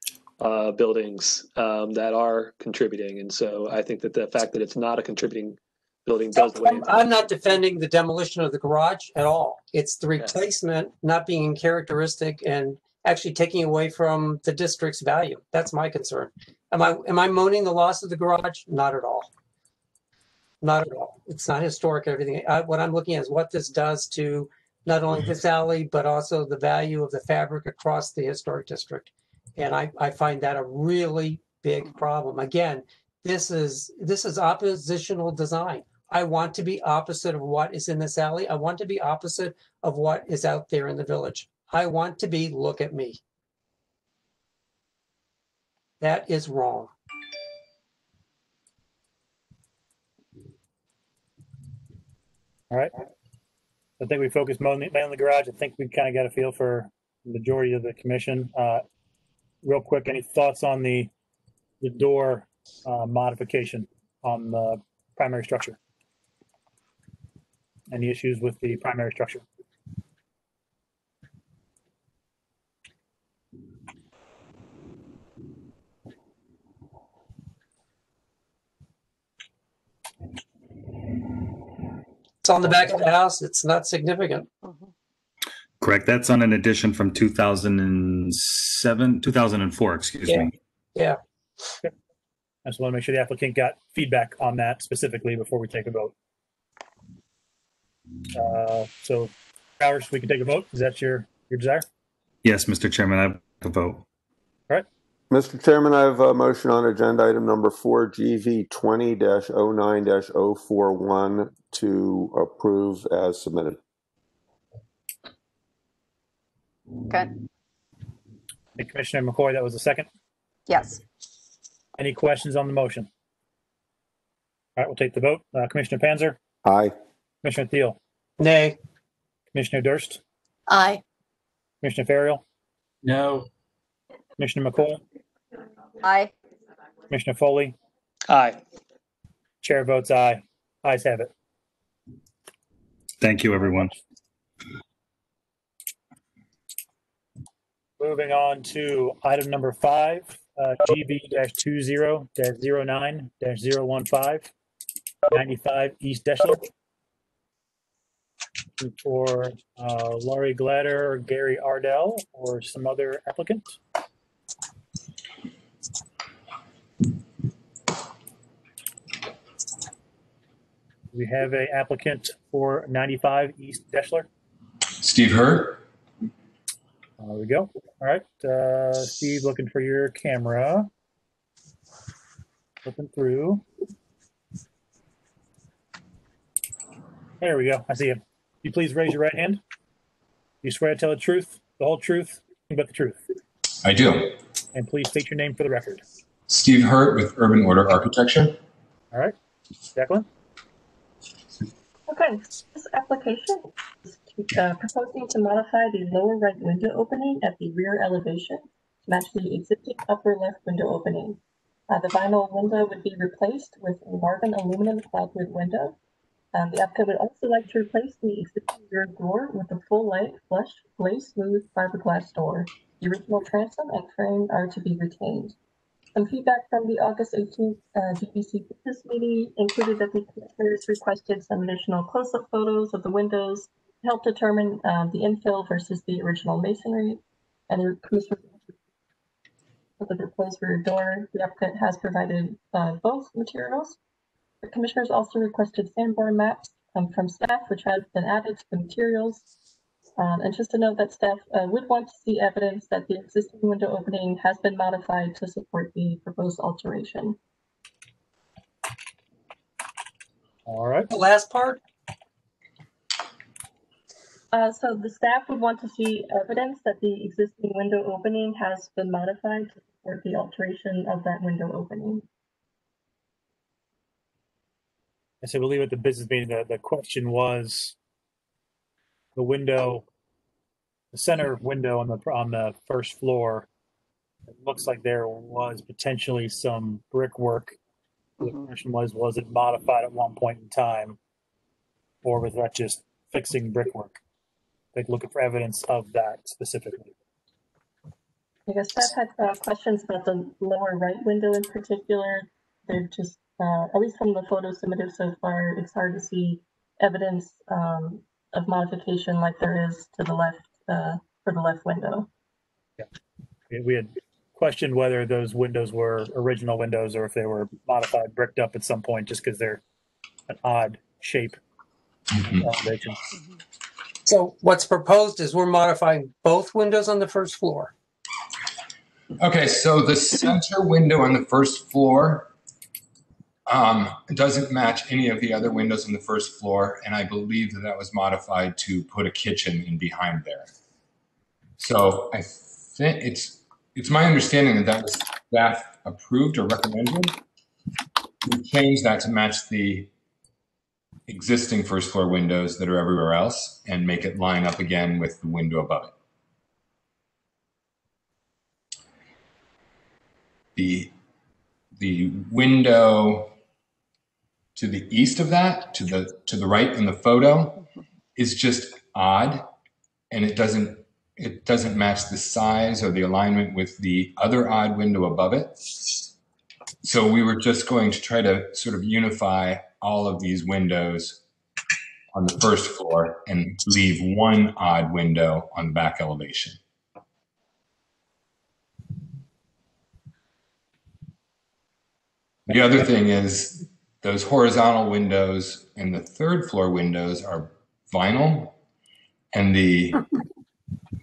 uh, buildings um, that are contributing, and so I think that the fact that it's not a contributing building does. I'm, I'm not defending the demolition of the garage at all. It's the replacement not being characteristic and actually taking away from the district's value. That's my concern. Am I, am I moaning the loss of the garage? Not at all. Not at all. It's not historic, everything. I, what I'm looking at is what this does to not only this alley, but also the value of the fabric across the historic district. And I, I find that a really big problem. Again, this is, this is oppositional design. I want to be opposite of what is in this alley. I want to be opposite of what is out there in the village. I want to be, look at me. That is wrong. All right. I think we focused mainly mainly on the garage. I think we kind of got a feel for the majority of the commission. Uh, real quick, any thoughts on the, the door, uh, modification on the primary structure? Any issues with the primary structure? It's on the back of the house. It's not significant. Correct. That's on an addition from 2007, 2004, excuse Yeah. me. Yeah. I just want to make sure the applicant got feedback on that specifically before we take a vote. Uh, so, Powers, we can take a vote. Is that your, your desire? Yes, Mr. Chairman, I have a vote. Mr. Chairman, I have a motion on agenda item number four, GV twenty 9 41 to approve as submitted. Okay, Hey, Commissioner McCoy, that was the second. yes. Any questions on the motion? All right, we'll take the vote. Uh, Commissioner Panzer, Aye. Commissioner Thiel, Nay. Commissioner Durst, Aye. Commissioner Farrell, No. Commissioner McCoy, Aye. Commissioner Foley, Aye. chair votes aye. Ayes have it. Thank you, everyone. Moving on to item number five, uh, GV two zero 9 15 95 East Deschler. For uh, Laurie Gladder or Gary Ardell or some other applicant. We have a applicant for 95 East Deschler. Steve Hurt. There we go. All right, uh, Steve, looking for your camera. Looking through. There we go. I see him. You please raise your right hand. You swear to tell the truth, the whole truth, nothing but the truth. I do. And please state your name for the record. Steve Hurt with Urban Order Architecture. All right, Jacqueline. Okay, this application is uh, proposing to modify the lower right window opening at the rear elevation to match the existing upper left window opening. Uh, the vinyl window would be replaced with a Marvin aluminum clad wood window. Um, the applicant would also like to replace the existing rear door with a full light flush glaze smooth fiberglass door. The original transom and frame are to be retained. Some feedback from the August 18th uh, GVC business meeting included that the commissioners requested some additional close-up photos of the windows help determine um, the infill versus the original masonry. And the commissioner for the proposed rear door, the applicant has provided uh, both materials. The commissioners also requested Sanborn maps um, from staff, which has been added to the materials. Um, and just to note that staff uh, would want to see evidence that the existing window opening has been modified to support the proposed alteration. All right. The last part? Uh, so the staff would want to see evidence that the existing window opening has been modified to support the alteration of that window opening. I said, believe at the business meeting, the, the question was the window, the center window on the, on the first floor. It looks like there was potentially some brickwork. The question was, was it modified at one point in time? Or was that just fixing brickwork? Like looking for evidence of that specifically. I guess staff had uh, questions about the lower right window in particular. They're just, uh, at least from the photos submitted so far, it's hard to see evidence um, of modification like there is to the left uh, for the left window. We- We had questioned whether those windows were original windows or if they were modified, bricked up at some point, just because they're an odd shape. elevation. So what's proposed is we're modifying both windows on the first floor. Okay, so the center window on the first floor um, doesn't match any of the other windows on the first floor, and I believe that that was modified to put a kitchen in behind there. So I think it's it's my understanding that that was staff approved or recommended. We changed that to match the existing first floor windows that are everywhere else and make it line up again with the window above it. The, the window to the east of that, to the, to the right in the photo is just odd and it doesn't, it doesn't match the size or the alignment with the other odd window above it. So we were just going to try to sort of unify all of these windows on the first floor and leave one odd window on the back elevation. The other thing is those horizontal windows and the third floor windows are vinyl and the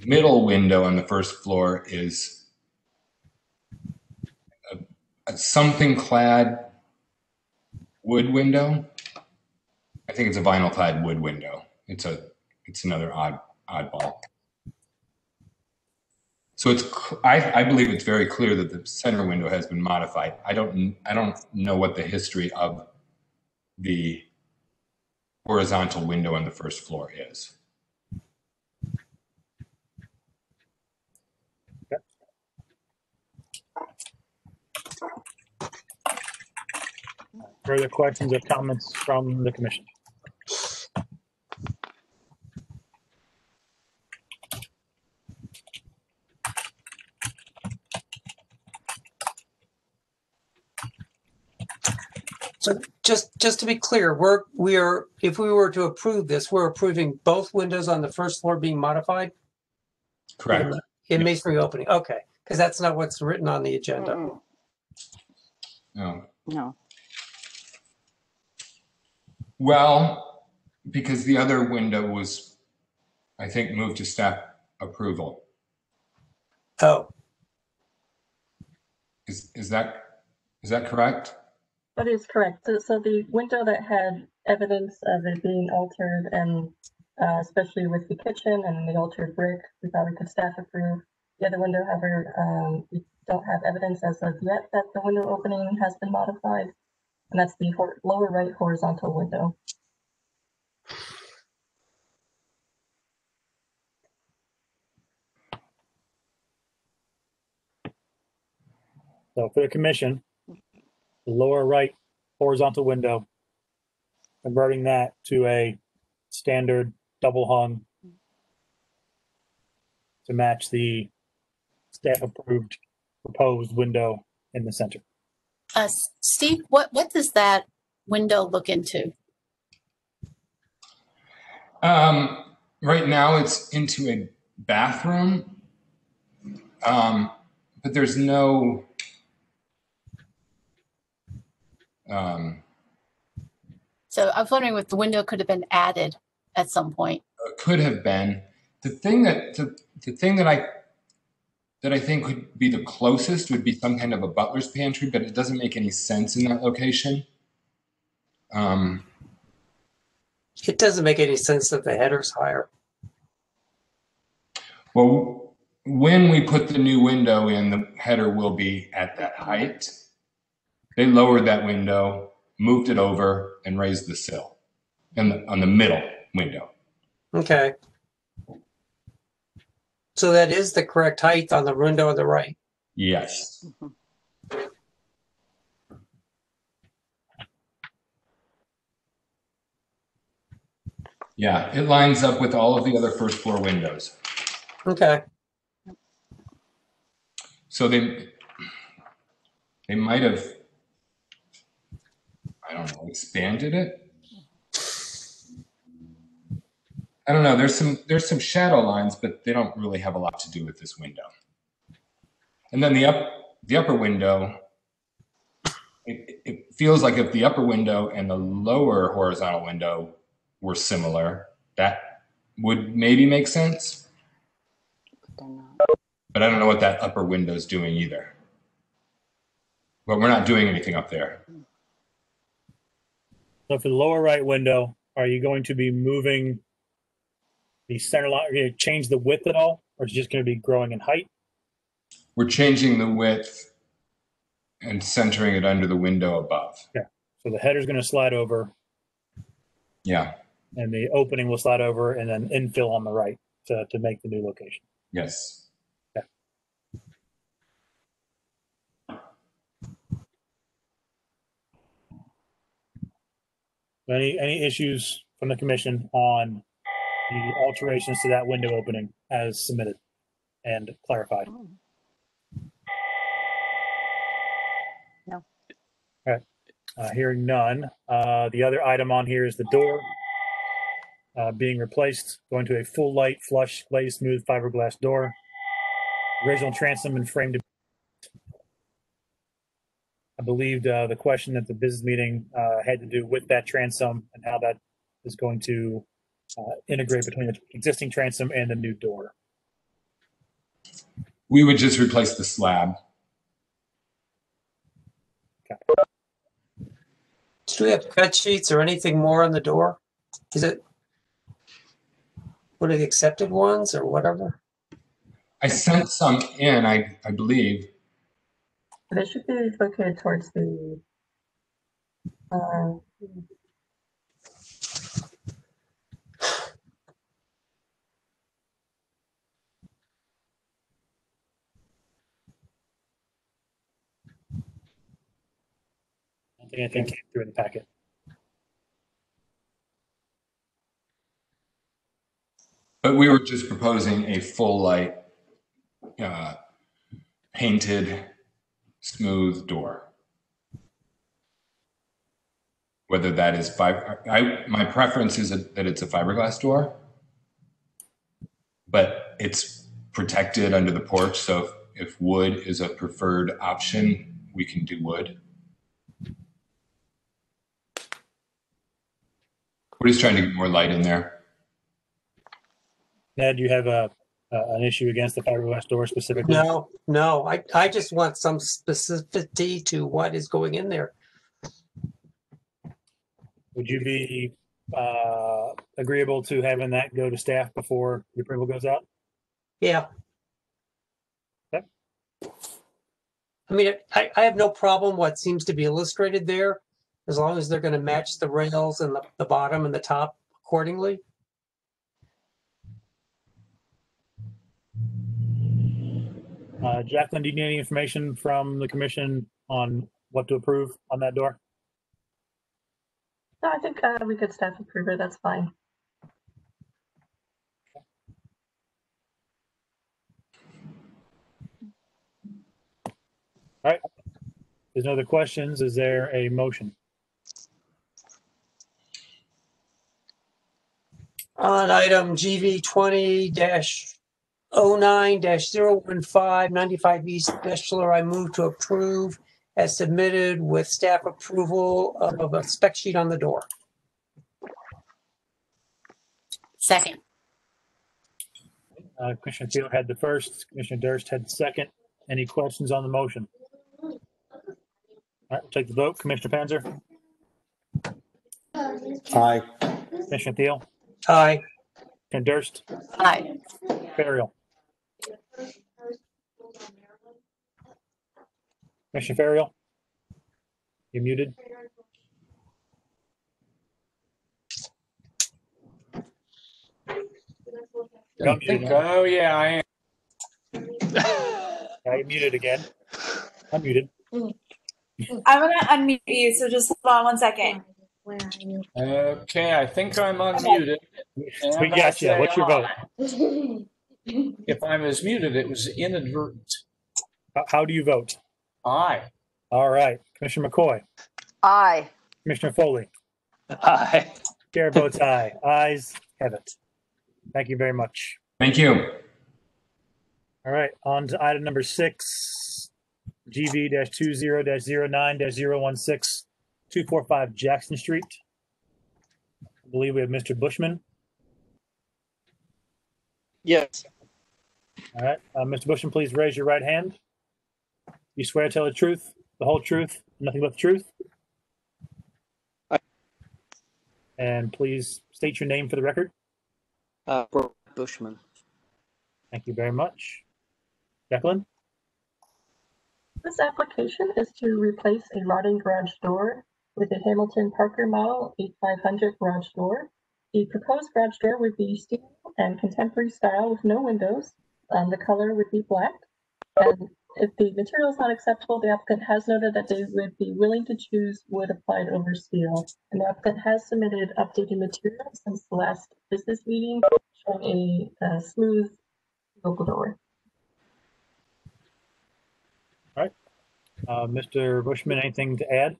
middle window on the first floor is a, a something clad wood window. I think it's a vinyl clad wood window. It's a it's another odd oddball. So it's I, I believe it's very clear that the center window has been modified. I don't I don't know what the history of the horizontal window on the first floor is. Further questions or comments from the commission? So just, just to be clear, we're, we are, if we were to approve this, we're approving both windows on the first floor being modified? Correct. In masonry opening, okay, because that's not what's written on the agenda. No. No. Well, because the other window was, I think, moved to staff approval. Oh, Is, is that, is that correct? That is correct. So, so the window that had evidence of it being altered and uh, especially with the kitchen and the altered brick, we thought we could staff approve. The other window, however, um, we don't have evidence as of yet that the window opening has been modified. And that's the lower right horizontal window. So for the commission, the lower right horizontal window, converting that to a standard double hung to match the staff approved proposed window in the center. Uh, Steve, what, what does that window look into? Um, right now it's into a bathroom. Um, but there's no, um, So I was wondering if the window could have been added at some point. could have been the thing that the, the thing that I that I think would be the closest would be some kind of a butler's pantry, but it doesn't make any sense in that location. Um, it doesn't make any sense that the header's higher. well, when we put the new window in, the header will be at that height. They lowered that window, moved it over, and raised the sill, and the, on the middle window. Okay. So that is the correct height on the window on the right. Yes. Mm-hmm. Yeah, it lines up with all of the other first floor windows. Okay. So they they might have I don't know, expanded it. I don't know. There's some there's some shadow lines, but they don't really have a lot to do with this window. And then the up the upper window, it, it feels like if the upper window and the lower horizontal window were similar, that would maybe make sense. But I don't know what that upper window is doing either. But we're not doing anything up there. So for the lower right window, are you going to be moving the center line, are you going to change the width at all? Or is it just going to be growing in height? We're changing the width and centering it under the window above. Yeah. So the header's going to slide over Yeah. and the opening will slide over and then infill on the right to, to make the new location. Yes. Any, any issues from the commission on the alterations to that window opening as submitted and clarified? No. All right. Uh, hearing none. Uh, the other item on here is the door uh, being replaced, going to a full light flush glazed smooth fiberglass door. Original transom and framed. I believed uh, the question at the business meeting uh, had to do with that transom and how that is going to uh, integrate between the existing transom and the new door. We would just replace the slab. Do we have cut sheets or anything more on the door? Is it? What are the accepted ones or whatever? I sent some in, I, I believe. They should be located towards the. Uh, Think came through in the packet. But we were just proposing a full light, uh, painted, smooth door. whether that is fiber, I, my preference is that it's a fiberglass door. But it's protected under the porch, so if, if wood is a preferred option, we can do wood. We're just trying to get more light in there. Ned, you have a, a- an issue against the fiberglass door specifically? No, no, I, I just want some specificity to what is going in there. Would you be uh, agreeable to having that go to staff before the approval goes out? Yeah. Okay. I mean, I, I have no problem what seems to be illustrated there, as long as they're gonna match the rails and the, the bottom and the top accordingly. Uh, Jacqueline, do you need any information from the commission on what to approve on that door? No, I think uh, we could staff approve it. That's fine. All right. There's no other questions. Is there a motion? On item GV twenty dash oh nine dash zero one five ninety-five East Deschler, I move to approve as submitted with staff approval of a spec sheet on the door. Second. Uh, Commissioner Thiel had the first, Commissioner Durst had the second. Any questions on the motion? All right, we'll take the vote. Commissioner Panzer, Aye. Commissioner Thiel, Aye. Commissioner Durst, Aye. Farrell. Commissioner Farrell? You're muted. You're unmuted now. Oh, yeah, I am. *laughs* Yeah, you're muted again. Unmuted. I'm gonna unmute you, so just hold on one second. Okay, I think I'm unmuted. We I got you. say What's your vote? aye. If I was muted, it was inadvertent. How- How do you vote? Aye. All right. Commissioner McCoy, Aye. Commissioner Foley, Aye. chair votes aye. Ayes have it. Thank you very much. Thank you. All right, on to item number six, GV two zero 9 16 245 Jackson Street. I believe we have Mr. Bushman. Yes. All right, uh, Mr. Bushman, please raise your right hand. You swear to tell the truth, the whole truth, nothing but the truth? And please state your name for the record. Uh, Bushman. Thank you very much. Jacqueline? This application is to replace a rotting garage door with a Hamilton Parker model 8500 garage door. The proposed garage door would be steel and contemporary style with no windows. Um, the color would be black. And if the material is not acceptable, the applicant has noted that they would be willing to choose wood applied over steel. And the applicant has submitted updated material since the last business meeting showing a, uh smooth local door. Uh, Mr. Bushman, anything to add?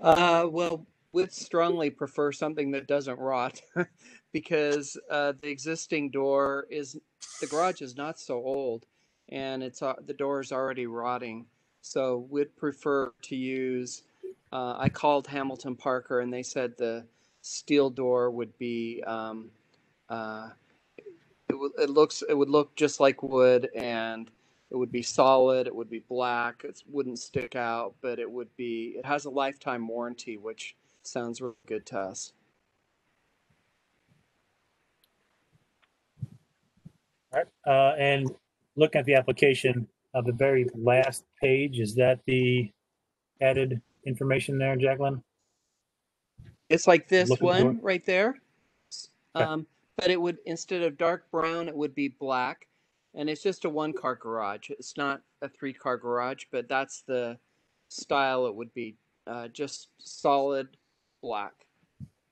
Uh, well, would strongly prefer something that doesn't rot *laughs* because uh, the existing door is the garage is not so old and it's uh, the door is already rotting. So would prefer to use. Uh, I called Hamilton Parker and they said the steel door would be. Um, uh, it, w- it looks it would look just like wood and it would be solid it would be black it wouldn't stick out but it would be it has a lifetime warranty which sounds really good to us. All right, uh, and looking at the application of the very last page, is that the added information there, Jacqueline? it's like this Looking one right there. Okay. um, but it would instead of dark brown it would be black and it's just a one car garage it's not a three car garage but that's the style it would be uh, just solid black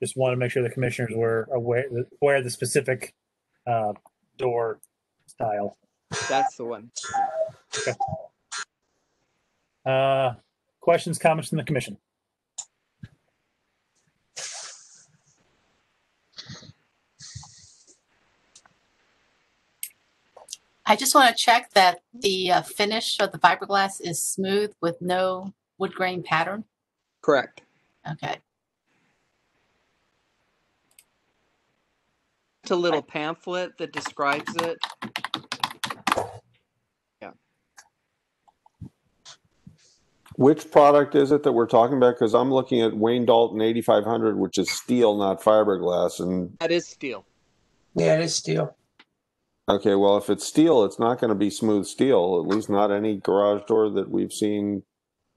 Just want to make sure the commissioners were aware, aware of the specific uh, door style. that's the one Uh, questions, comments from the commission? I just want to check that the uh, finish of the fiberglass is smooth with no wood grain pattern. Correct. Okay. It's a little pamphlet that describes it. Yeah. Which product is it that we're talking about? Because I'm looking at Wayne Dalton 8500, which is steel, not fiberglass. And That is steel. Yeah, it is steel. Okay, well, if it's steel, it's not going to be smooth steel. At least not any garage door that we've seen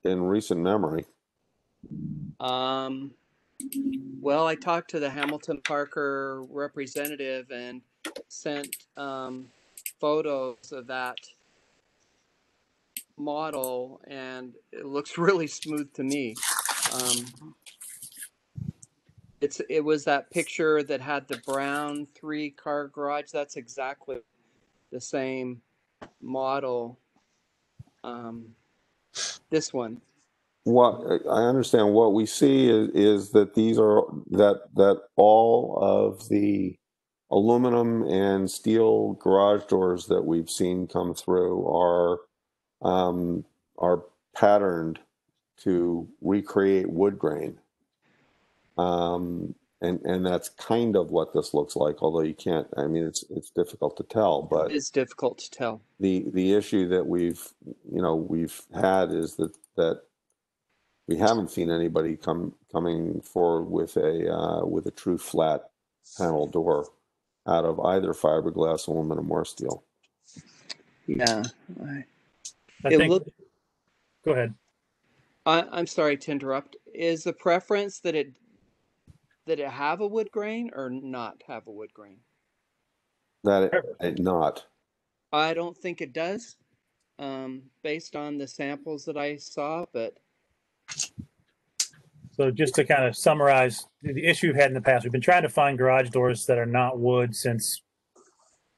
in recent memory. Um, well, I talked to the Hamilton Parker representative and sent um, photos of that model, and it looks *laughs* really smooth to me. Um, it's it was that picture that had the brown three car garage. That's exactly the same model. Um, this one. What I understand, what we see is, is that these are that that all of the aluminum and steel garage doors that we've seen come through are um, are patterned to recreate wood grain. Um, and and that's kind of what this looks like, although you can't. I mean, it's it's difficult to tell, but It's difficult to tell. the the issue that we've you know we've had is that that we haven't seen anybody come coming forward with a uh, with a true flat panel door out of either fiberglass, aluminum, or steel. Yeah. I, I it think, look, go ahead. I, I'm sorry to interrupt. Is the preference that it that it have a wood grain or not have a wood grain? That it, it not. I don't think it does, um, based on the samples that I saw. But So just to kind of summarize the, the issue we've had in the past, we've been trying to find garage doors that are not wood since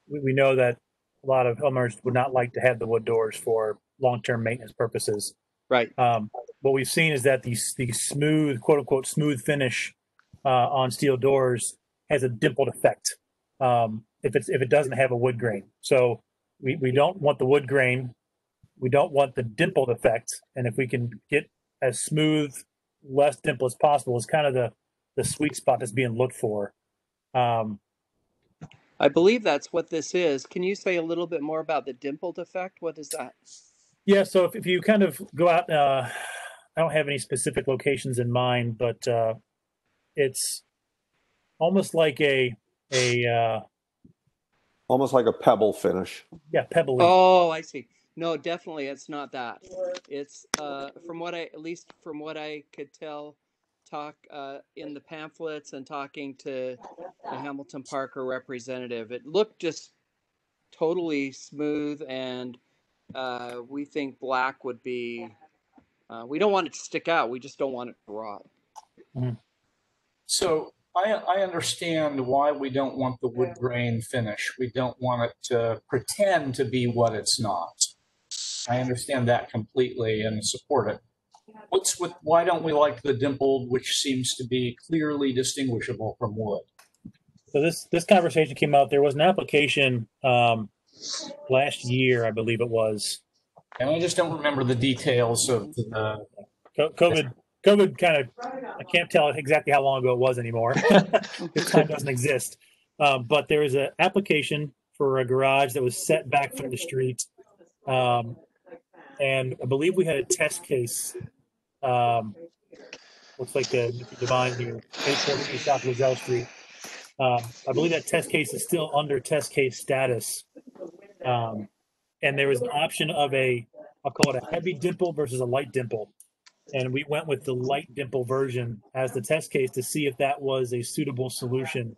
we, we know that a lot of homeowners would not like to have the wood doors for long-term maintenance purposes. Right. Um, what we've seen is that these the smooth, quote unquote, smooth finish uh, on steel doors has a dimpled effect. Um, if it's if it doesn't have a wood grain, so we, we don't want the wood grain, we don't want the dimpled effect, and if we can get as smooth, less dimple as possible, is kind of the the sweet spot that's being looked for. Um, I believe that's what this is. Can you say a little bit more about the dimpled effect? What is that? Yeah, so if, if you kind of go out, uh, I don't have any specific locations in mind, but uh, it's almost like a a uh, Almost like a pebble finish. yeah pebbly. Oh, I see. No, definitely, it's not that. It's uh, from what I, at least from what I could tell, talk uh, in the pamphlets and talking to the Hamilton Parker representative, it looked just totally smooth, and uh, we think black would be. Uh, we don't want it to stick out. We just don't want it to rot. So I, I understand why we don't want the wood grain finish. We don't want it to pretend to be what it's not. I understand that completely and support it. What's with, why don't we like the dimpled, which seems to be clearly distinguishable from wood? So this this conversation came out. There was an application um, last year, I believe it was. And I just don't remember the details of the. COVID COVID kind of I can't tell exactly how long ago it was anymore. *laughs* this time doesn't exist. Um, but there was an application for a garage that was set back from the street, um, and I believe we had a test case. Um, looks like the Divine here, 842 South Lazelle Street. Um, I believe that test case is still under test case status. Um, and there was an option of a, I'll call it a heavy dimple versus a light dimple. And we went with the light dimple version as the test case to see if that was a suitable solution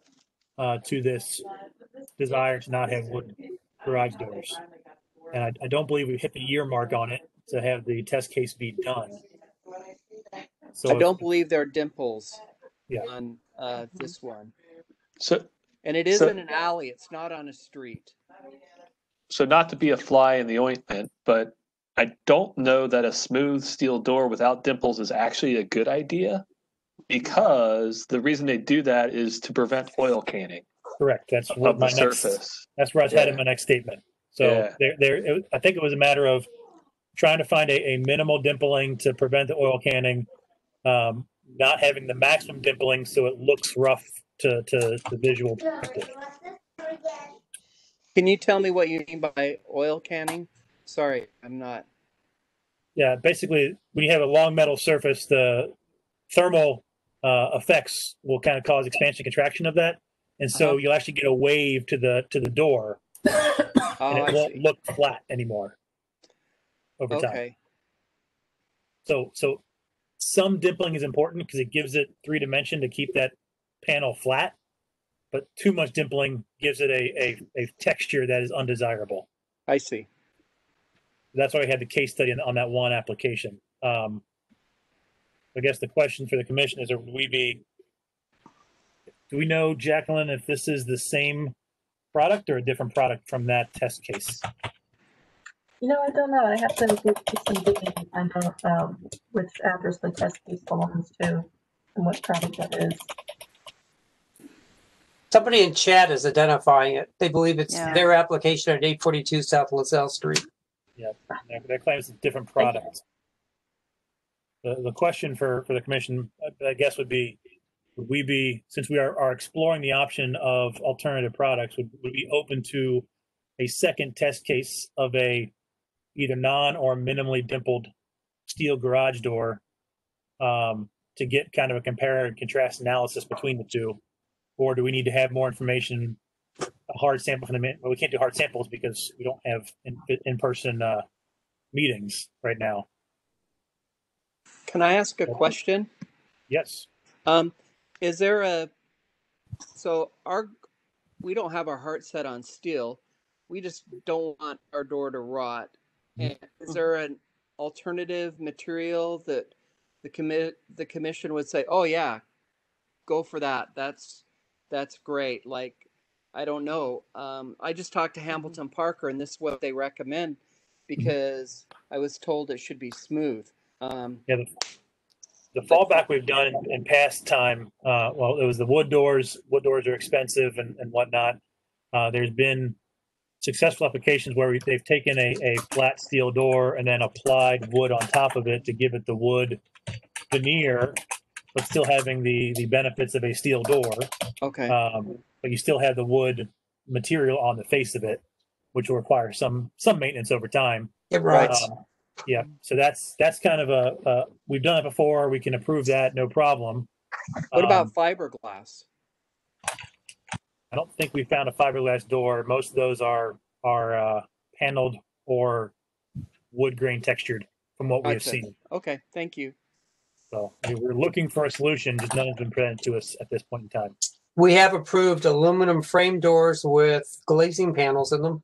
uh, to this desire to not have wood garage doors. And I, I don't believe we hit the year mark on it to have the test case be done. So I don't believe there are dimples Yeah. on uh, this one. So, And it is So- in an alley. It's not on a street. so not to be a fly in the ointment, but I don't know that a smooth steel door without dimples is actually a good idea because the reason they do that is to prevent oil canning Correct. That's what my the next. That's where I was headed. My next statement. So Yeah. there, there, it- I think it was a matter of trying to find a, a minimal dimpling to prevent the oil canning, um, not having the maximum dimpling so it looks rough to, to the visual. Can you tell me what you mean by oil canning? Sorry, I'm not. Yeah, basically, when you have a long metal surface, the thermal uh, effects will kind of cause expansion contraction of that, and so Uh-huh. you'll actually get a wave to the to the door, *coughs* and Oh, it won't look flat anymore over time. Okay. So so some dimpling is important because it gives it three dimension to keep that panel flat, but too much dimpling gives it a a, a texture that is undesirable. I see. That's why we had the case study on, on that one application. Um, I guess the question for the commission is, would we be, do we know, Jacqueline, if this is the same product or a different product from that test case? You know, I don't know. I have to do some digging to find out um, which address the test case belongs to and what product that is. Somebody in chat is identifying it. They believe it's Yeah. their application at eight forty-two South LaSalle Street. Yeah, their, their claim is a different product. The, the question for, for the commission, I- I guess, would be, would we be, since we are, are exploring the option of alternative products, would, would we be open to a second test case of a either non or minimally dimpled steel garage door um, to get kind of a compare and contrast analysis between the two? Or do we need to have more information, a hard sample from the, min- well, we can't do hard samples because we don't have in, in-person uh, meetings right now. Can I ask a question? Yes. Um, is there a, so our, we don't have our heart set on steel. We just don't want our door to rot. And is there an alternative material that the commit, the commission would say, oh yeah, go for that. That's, that's great. Like, I don't know. Um, I just talked to Hamilton Parker and this is what they recommend because I was told it should be smooth. Um, Yeah, the, the fallback we've done in, in past time, uh, well, it was the wood doors. Wood doors are expensive and, and whatnot. Uh, there's been successful applications where we, they've taken a, a flat steel door and then applied wood on top of it to give it the wood veneer, but still having the, the benefits of a steel door. Okay. Um, but you still have the wood material on the face of it, which will require some, some maintenance over time. It rots. Um, yeah, so that's, that's kind of a, uh, we've done it before. We can approve that, no problem. what about Um, fiberglass? I don't think we found a fiberglass door. Most of those are, are, uh, paneled or wood grain textured from what we have seen. Okay, thank you. So I we're looking for a solution, just none has been presented to us at this point in time. We have approved aluminum frame doors with glazing panels in them.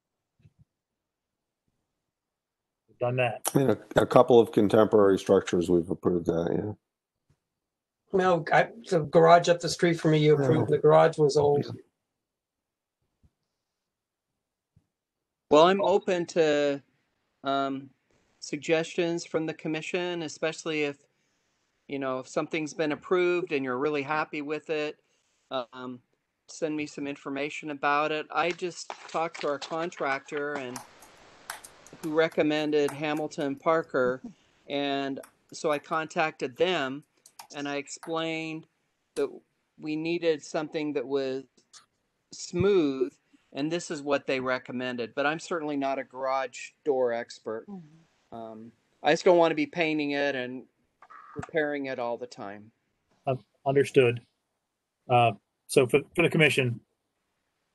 We've done that. I mean, a, a couple of contemporary structures, we've approved that, yeah. No, I, the garage up the street from me, you approved. The garage was old. Well, I'm open to um, suggestions from the commission, especially if, you know, if something's been approved and you're really happy with it. Um, send me some information about it. I just talked to our contractor and who recommended Hamilton Parker. And so I contacted them and I explained that we needed something that was smooth and this is what they recommended. But I'm certainly not a garage door expert. Um, I just don't want to be painting it and repairing it all the time. Uh, Understood. Uh, So for, for the commission,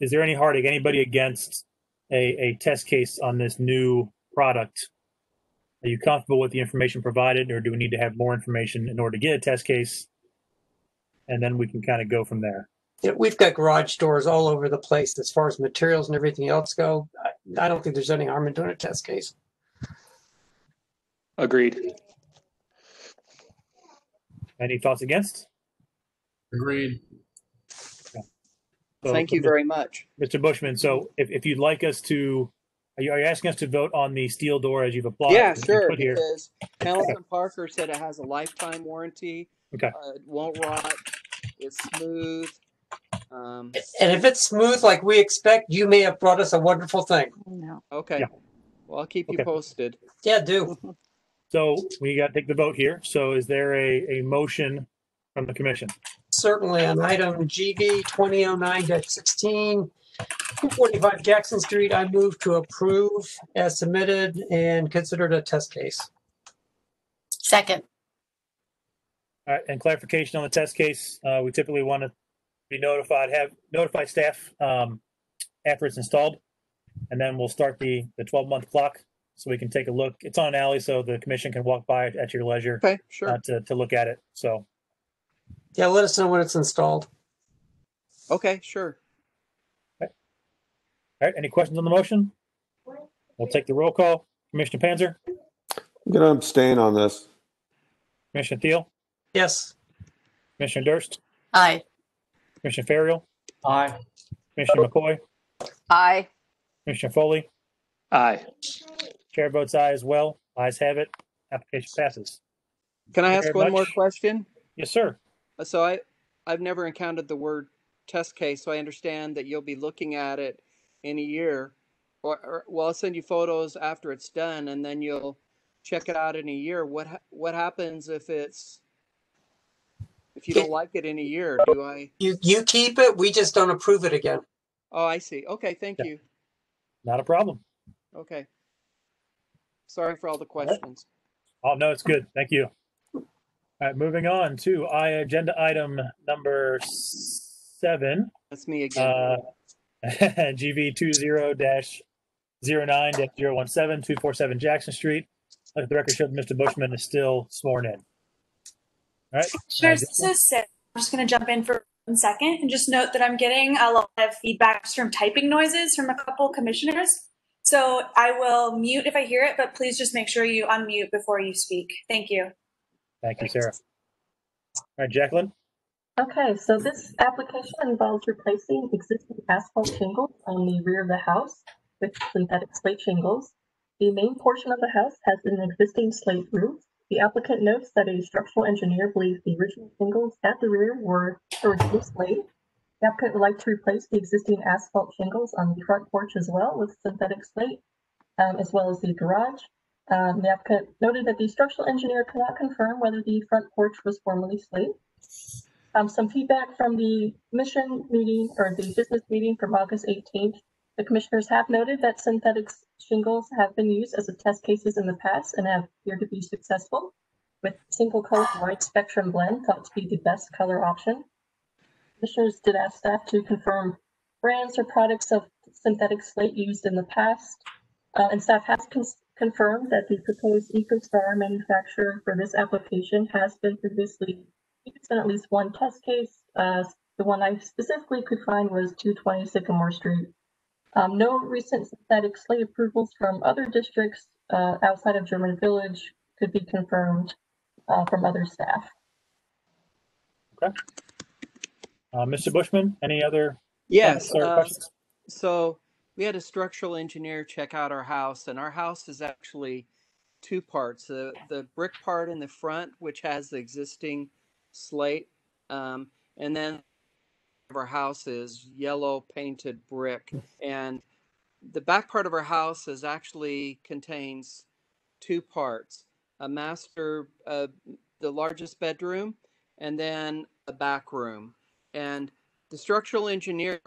is there any heartache, anybody against a, a test case on this new product? Are you comfortable with the information provided, or do we need to have more information in order to get a test case? And then we can kind of go from there. You know, we've got garage doors all over the place as far as materials and everything else go. I, I don't think there's any harm in doing a test case. Agreed. Any thoughts against? Agreed. So, Thank you very much. Mr. Bushman, so if, if you'd like us to, are you, are you asking us to vote on the steel door as you've applied? Yeah, sure. put here? Because Hamilton Parker said it has a lifetime warranty. Okay. Uh, it won't rot. It's smooth. Um, And if it's smooth like we expect, you may have brought us a wonderful thing. No. okay. Yeah. Well, I'll keep you Okay. posted. Yeah, do. *laughs* So we got to take the vote here. So is there a, a motion from the commission? Certainly on item GV 2009-16, 245 Jackson Street, I move to approve as submitted and considered a test case. Second, All right, and clarification on the test case, uh, we typically want to be notified, have notify staff, um, after it's installed. And then we'll start the, the twelve month clock so we can take a look. It's on an alley, so the commission can walk by it at your leisure. Okay, sure. uh, To, to look at it. So, Yeah, let us know when it's installed. Okay, sure. all right, any questions on the motion? We'll take the roll call. Commissioner Panzer, I'm going to abstain on this. Commissioner Thiel, Yes. Commissioner Durst, aye. Commissioner Ferriel, Aye. Commissioner McCoy, Aye. Commissioner Foley, Aye. Chair votes aye as well. Ayes have it. Application passes. Can I Thank you ask very one more much. question? Yes, sir. Uh, So I, I've never encountered the word test case, so I understand that you'll be looking at it in a year. Or, or well, I'll send you photos after it's done, and then you'll check it out in a year. What ha- what happens if it's if you don't like it in a year? Do I? You, you keep it, we just don't approve it again. Oh, I see. Okay, thank Yeah. you. Not a problem. Okay. Sorry for all the questions. Oh, no, it's good. Thank you. All right, moving on to I agenda item number seven, That's me again. uh, *laughs* GV two zero dash zero nine dash zero one seven two four seven Jackson Street. Let the record show that Mr. Bushman is still sworn in. All right. Commissioners, this is Sarah. I'm just going to jump in for one second and just note that I'm getting a lot of feedbacks from typing noises from a couple commissioners. So I will mute if I hear it, but please just make sure you unmute before you speak. Thank you. Thank you, Sarah. All right, Jacqueline. Okay, so this application involves replacing existing asphalt shingles on the rear of the house with synthetic slate shingles. The main portion of the house has an existing slate roof. The applicant notes that a structural engineer believes the original shingles at the rear were originally slate. The applicant would like to replace the existing asphalt shingles on the front porch as well with synthetic slate, um, as well as the garage. Um, the applicant noted that the structural engineer cannot confirm whether the front porch was formerly slate. Um, some feedback from the mission meeting or the business meeting from August 18th. The commissioners have noted that synthetic shingles have been used as a test cases in the past and have appeared to be successful with single coat wide spectrum blend thought to be the best color option. Commissioners did ask staff to confirm brands or products of synthetic slate used in the past. Uh, and staff has confirmed that the proposed EcoStar manufacturer for this application has been previously used in at least one test case. Uh, the one I specifically could find was 220 Sycamore Street. Um, no recent synthetic slate approvals from other districts uh, outside of German Village could be confirmed uh, from other staff. Uh, Mr. Bushman, any other Yes. comments or uh, questions? so we had a structural engineer check out our house, and our house is actually two parts: the the brick part in the front, which has the existing slate, um, and then our house is yellow painted brick, and the back part of our house is actually contains two parts: a master, uh, the largest bedroom, and then a back room, and the structural engineer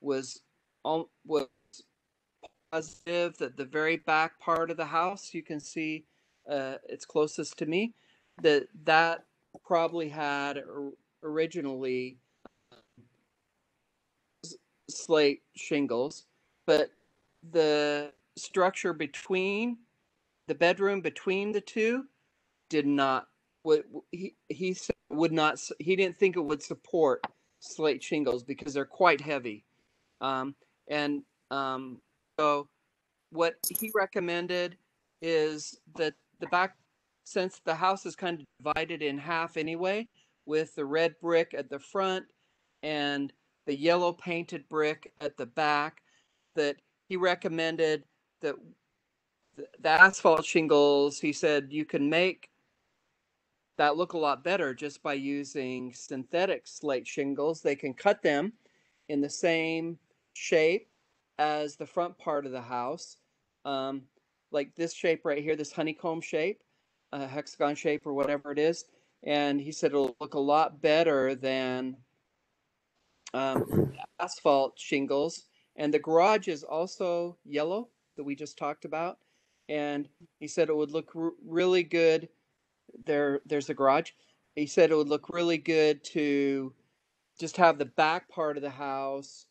was on was positive that the very back part of the house you can see uh, it's closest to me that that probably had originally s- slate shingles but the structure between the bedroom between the two did not would he he said would not he didn't think it would support slate shingles because they're quite heavy. Um, and um, so what he recommended is that the back since the house is kind of divided in half anyway with the red brick at the front and the yellow painted brick at the back that he recommended that the, the asphalt shingles he said you can make that look a lot better just by using synthetic slate shingles they can cut them in the same shape as the front part of the house, um, like this shape right here, this honeycomb shape, uh, hexagon shape or whatever it is. And he said it'll look a lot better than um, asphalt shingles. And the garage is also yellow that we just talked about. And he said it would look r- really good. There, there's the garage. He said it would look really good to just have the back part of the house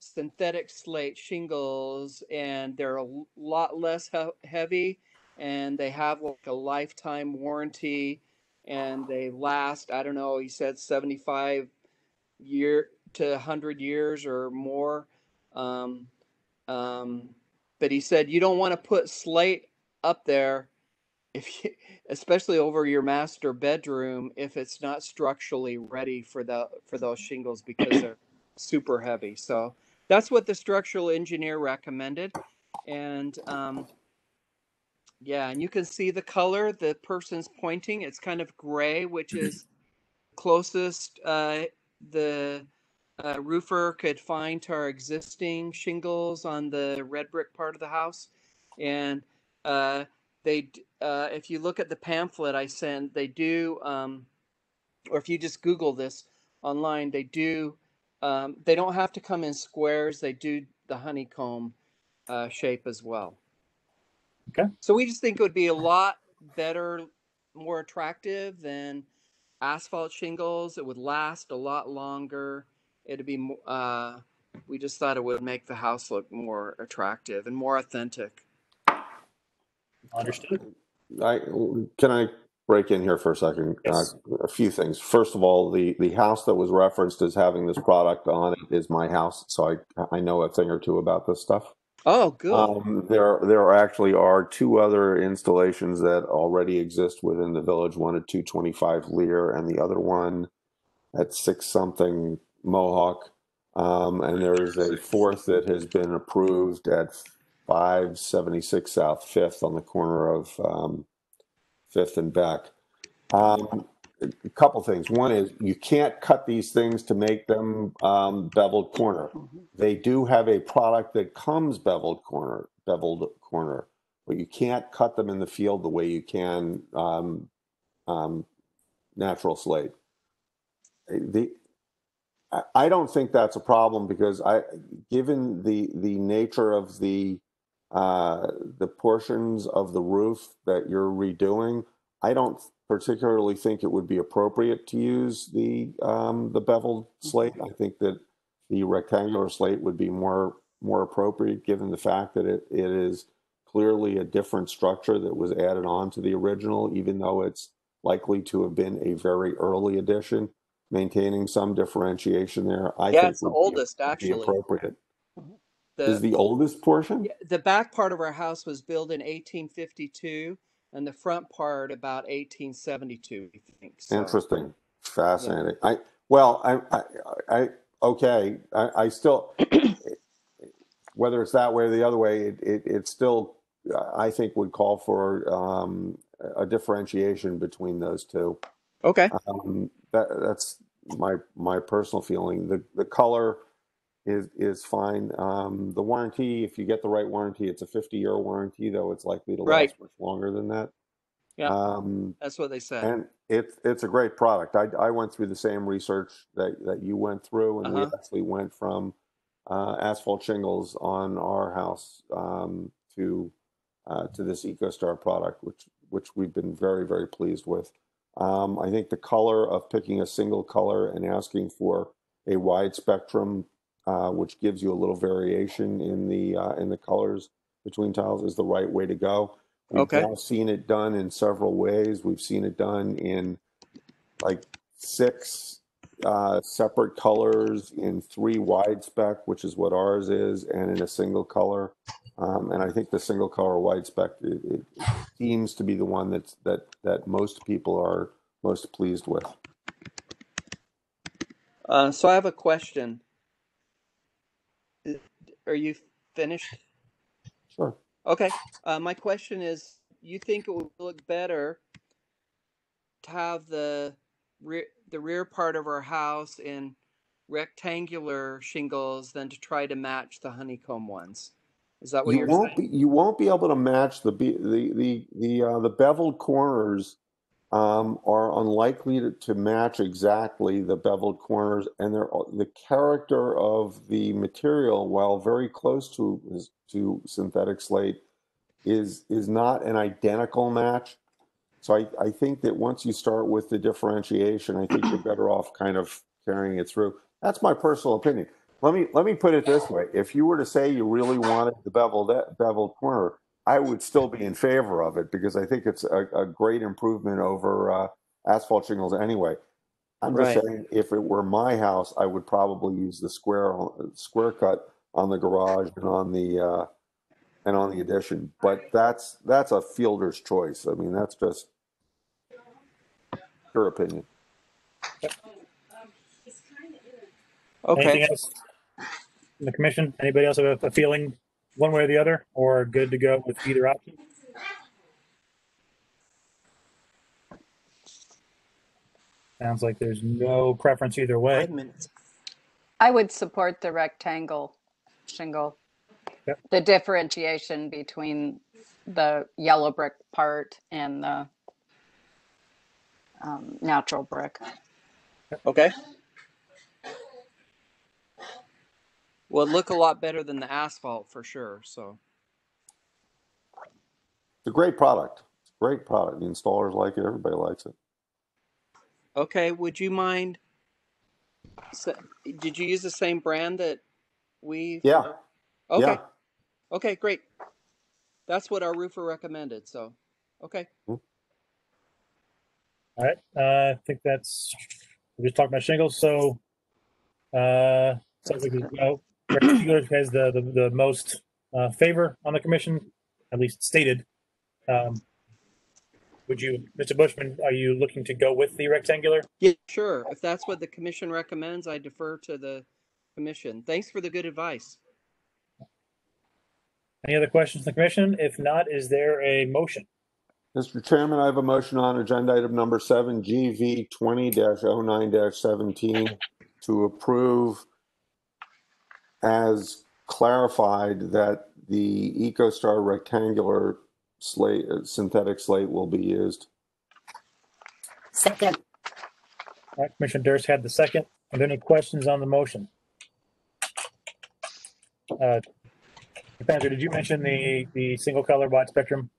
synthetic slate shingles, and they're a lot less he- heavy, and they have like a lifetime warranty, and they last. I don't know. He said seventy-five year to hundred years or more. Um, um, but he said you don't want to put slate up there if you, especially over your master bedroom if it's not structurally ready for the for those shingles because they're super heavy. So that's what the structural engineer recommended. And um, yeah and you can see the color the person's pointing. It's kind of gray which is closest uh, the uh, roofer could find to our existing shingles on the red brick part of the house. And uh, they uh, if you look at the pamphlet i send, they do um, or if you just google this online they do um, they don't have to come in squares they do the honeycomb uh, shape as well. Okay. so we just think it would be a lot better more attractive than asphalt shingles. It would last a lot longer. It'd be uh, we just thought it would make the house look more attractive and more authentic Understood. I, can I break in here for a second? Yes. Uh, a few things. First of all, the, the house that was referenced as having this product on it is my house, so I, I know a thing or two about this stuff. oh good Um, there, there actually are two other installations that already exist within the village. One at two twenty-five Lear, and the other one at six something Mohawk. Um, and there is a fourth that has been approved at five seventy-six South Fifth on the corner of um, Fifth and Beck. Um, a couple things. One is you can't cut these things to make them um, beveled corner. They do have a product that comes beveled corner, beveled corner, but you can't cut them in the field the way you can um, um, natural slate. The I- I don't think that's a problem because I, given the the nature of the uh, the portions of the roof that you're redoing, I don't particularly think it would be appropriate to use the um, the beveled slate. I think that the rectangular slate would be more more appropriate given the fact that it, it is clearly a different structure that was added on to the original, even though it's likely to have been a very early addition, maintaining some differentiation there. I yeah think it's the would be- oldest be actually appropriate. The, Is the oldest portion? Yeah, the back part of our house was built in 1852 and the front part about 1872 i think so Interesting, fascinating. I well, I, I, I okay. I, I still, whether it's that way or the other way, it, it, it still, I think, would call for um, a differentiation between those two. okay Um, that that's my my personal feeling. The the color is is fine. Um, the warranty, if you get the right warranty, it's a 50 year warranty, though it's likely to Right. last much longer than that. yeah Um, that's what they said and it's it's a great product. I I went through the same research that that you went through, and we Uh-huh. actually went from uh, asphalt shingles on our house um, to uh, to this EcoStar product, which which we've been very very pleased with. Um, I think the color of picking a single color and asking for a wide spectrum, uh, which gives you a little variation in the uh, in the colors between tiles, is the right way to go. We've Okay. now seen it done in several ways. We've seen it done in like six uh, separate colors in three wide spec, which is what ours is, and in a single color. Um, and I think the single color wide spec it, it seems to be the one that's that that most people are most pleased with. uh, so i have a question are you finished *laughs* Sure. Okay. Uh, my question is, you think it would look better to have the rear the rear part of our house in rectangular shingles than to try to match the honeycomb ones. Is that what You you're won't saying? be, you won't be able to match the, the, the, the, uh, the beveled corners um, are unlikely to, to match exactly the beveled corners and the character of the material, while very close to, to synthetic slate, is, is not an identical match. So I, I think that once you start with the differentiation, I think you're better off kind of carrying it through. That's my personal opinion. Let me, let me put it this way. If you were to say you really wanted the beveled, beveled corner, I would still be in favor of it because I think it's a, a great improvement over uh, asphalt shingles anyway. I'm just Right. saying, if it were my house, I would probably use the square, square cut on the garage and on the, uh, and on the addition. But that's, that's a fielder's choice. I mean, that's just your opinion. Okay. Else the commission? Anybody else have a, a feeling one way or the other, or good to go with either option? Sounds like there's no preference either way. I would support the rectangle shingle. Yep. The differentiation between the yellow brick part and the um, natural brick. Okay. Well, it look a lot better than the asphalt for sure. So It's a great product. It's a great product. The installers like it. Everybody likes it. okay, would you mind? So, did you use the same brand that we? Yeah. Okay. Yeah. Okay, great. That's what our roofer recommended. So, okay. All right, uh, I think that's, we're just talked about shingles, so, uh, sounds like, there's no, Rick has the, the, the most, uh, favor on the commission, at least stated. Um, would you, Mr. Bushman, are you looking to go with the rectangular? Yeah, sure. If that's what the commission recommends, I defer to the commission. Thanks for the good advice. Any other questions from the commission? If not, is there a motion? Mr. Chairman, I have a motion on agenda item number seven, GV twenty 9 seventeen, to approve as clarified that the EcoStar rectangular slate, uh, synthetic slate will be used. Second. All right, Commissioner Durst had the second. Are there any questions on the motion? Uh, Panzer, did you mention the, the single color wide spectrum?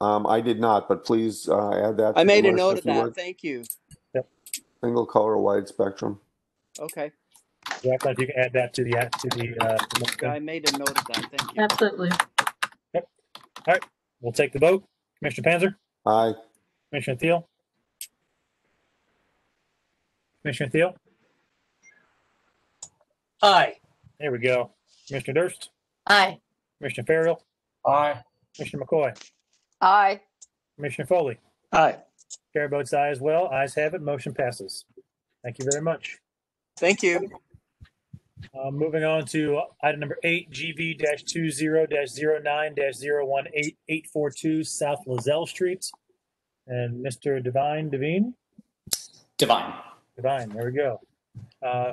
Um, I did not, but please, uh, add that. to I the made a list note if of that. would. Thank you. Single color wide spectrum. Okay. Jack, if you can add that to the, to the, uh, motion. I made a note of that. Thank you. Absolutely. All right, we'll take the vote. Commissioner Panzer, Aye. Commissioner Thiel? Commissioner Thiel? Aye. There we go. Commissioner Durst, Aye. Commissioner Farrell, Aye. Commissioner McCoy, Aye. Commissioner Foley. Aye. Chair votes aye as well. Ayes have it. Motion passes. Thank you very much. Thank you. Uh, moving on to item number eight, GV two zero 9 one eight eight four two South Lazelle Street. And Mr. Divine, Devine, Divine. Divine, there we go. Uh,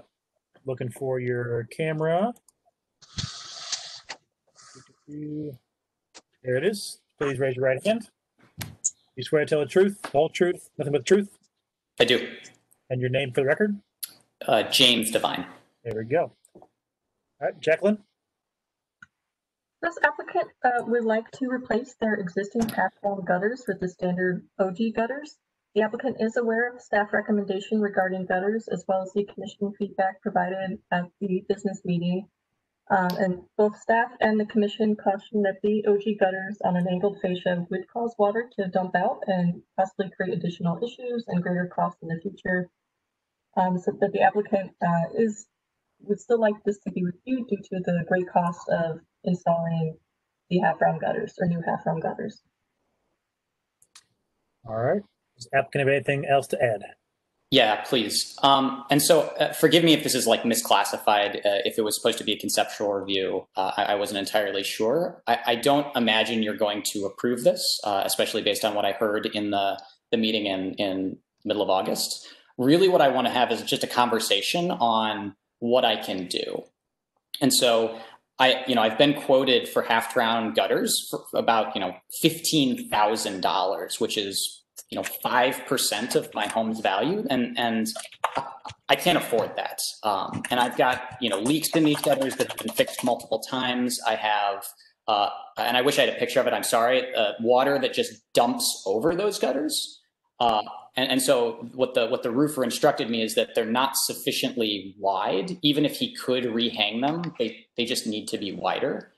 looking for your camera. There it is. Please raise your right hand. You swear to tell the truth, the whole truth, nothing but the truth, I do. and your name for the record? Uh, James Divine. There we go. Right, Jacqueline? This applicant uh, would like to replace their existing half-wall gutters with the standard OG gutters. The applicant is aware of staff recommendation regarding gutters as well as the commission feedback provided at the business meeting. Um, and both staff and the commission caution that the OG gutters on an angled fascia would cause water to dump out and possibly create additional issues and greater costs in the future. Um, so that the applicant uh, is would still like this to be reviewed due to the great cost of installing the half-round gutters or new half-round gutters. All right. Does applicant have anything else to add? Yeah, please. Um, and so, uh, forgive me if this is like misclassified. Uh, if it was supposed to be a conceptual review, uh, I, I wasn't entirely sure. I, I don't imagine you're going to approve this, uh, especially based on what I heard in the the meeting in in middle of August. really what I want to have is just a conversation on what I can do. And so I, you know, I've been quoted for half round gutters for about, you know, $15,000, which is, you know, 5% of my home's value. And, and I can't afford that. Um, and I've got, you know, leaks in these gutters that have been fixed multiple times. I have, uh, and I wish I had a picture of it. I'm sorry. Uh, water that just dumps over those gutters. Uh, and, and so what the what the roofer instructed me is that they're not sufficiently wide. Even if he could rehang them, they they just need to be wider.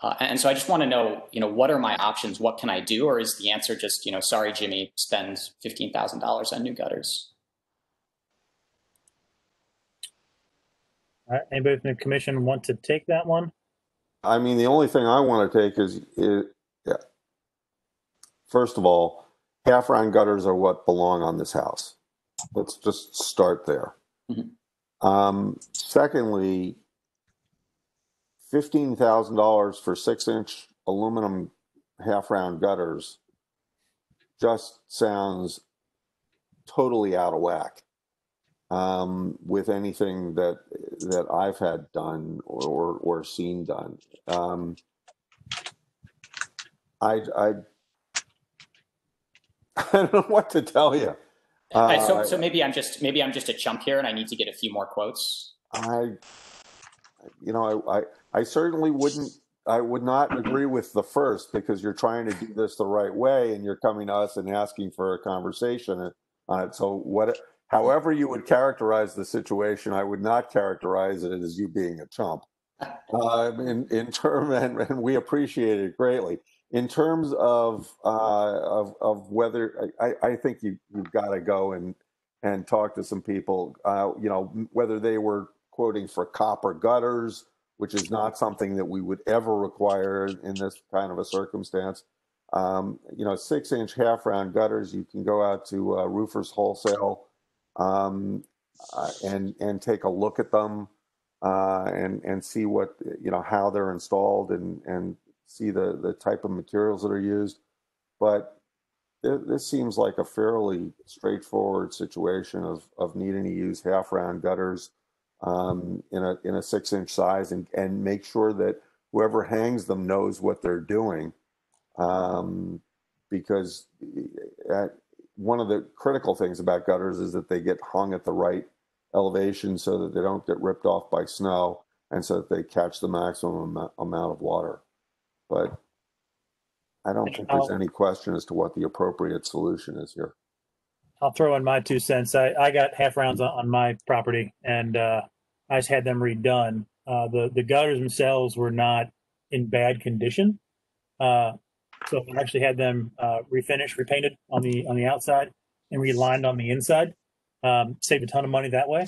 Uh, and so I just want to know, you know, what are my options? What can I do? Or is the answer just, you know, sorry, Jimmy, spend fifteen thousand dollars on new gutters? All right, anybody from the commission want to take that one? I mean, the only thing I want to take is, is yeah. First of all, half round gutters are what belong on this house. Let's just start there. Um, secondly, fifteen thousand dollars for six inch aluminum half round gutters just sounds totally out of whack um, with anything that that I've had done or or, or seen done. Um, I I *laughs* I don't know what to tell you. Uh, so, so maybe I'm just maybe I'm just a chump here, and I need to get a few more quotes. I, you know, I, I, I certainly wouldn't, I would not agree with the first because you're trying to do this the right way and you're coming to us and asking for a conversation on it. So what, however you would characterize the situation, I would not characterize it as you being a chump. Uh, *laughs* in, in term, and, and we appreciate it greatly. In terms of, uh, of, of whether, I, I- think you, you've got to go and, and talk to some people, uh, you know, whether they were quoting for copper gutters, which is not something that we would ever require in this kind of a circumstance. Um, you know, six inch half round gutters, you can go out to uh, Roofers Wholesale um, uh, and, and take a look at them uh, and, and see what, you know, how they're installed and, and see the, the type of materials that are used. But th- this seems like a fairly straightforward situation of, of needing to use half round gutters um, in a in a six inch size and and make sure that whoever hangs them knows what they're doing um, because uh, one of the critical things about gutters is that they get hung at the right elevation so that they don't get ripped off by snow and so that they catch the maximum amount of water but I don't think there's any question as to what the appropriate solution is here. I'll throw in my two cents. I, I got half rounds on, on my property and uh, I just had them redone. Uh, the, the gutters themselves were not in bad condition. Uh, so I actually had them uh, refinished, repainted on the on the outside and relined on the inside. Um, saved a ton of money that way.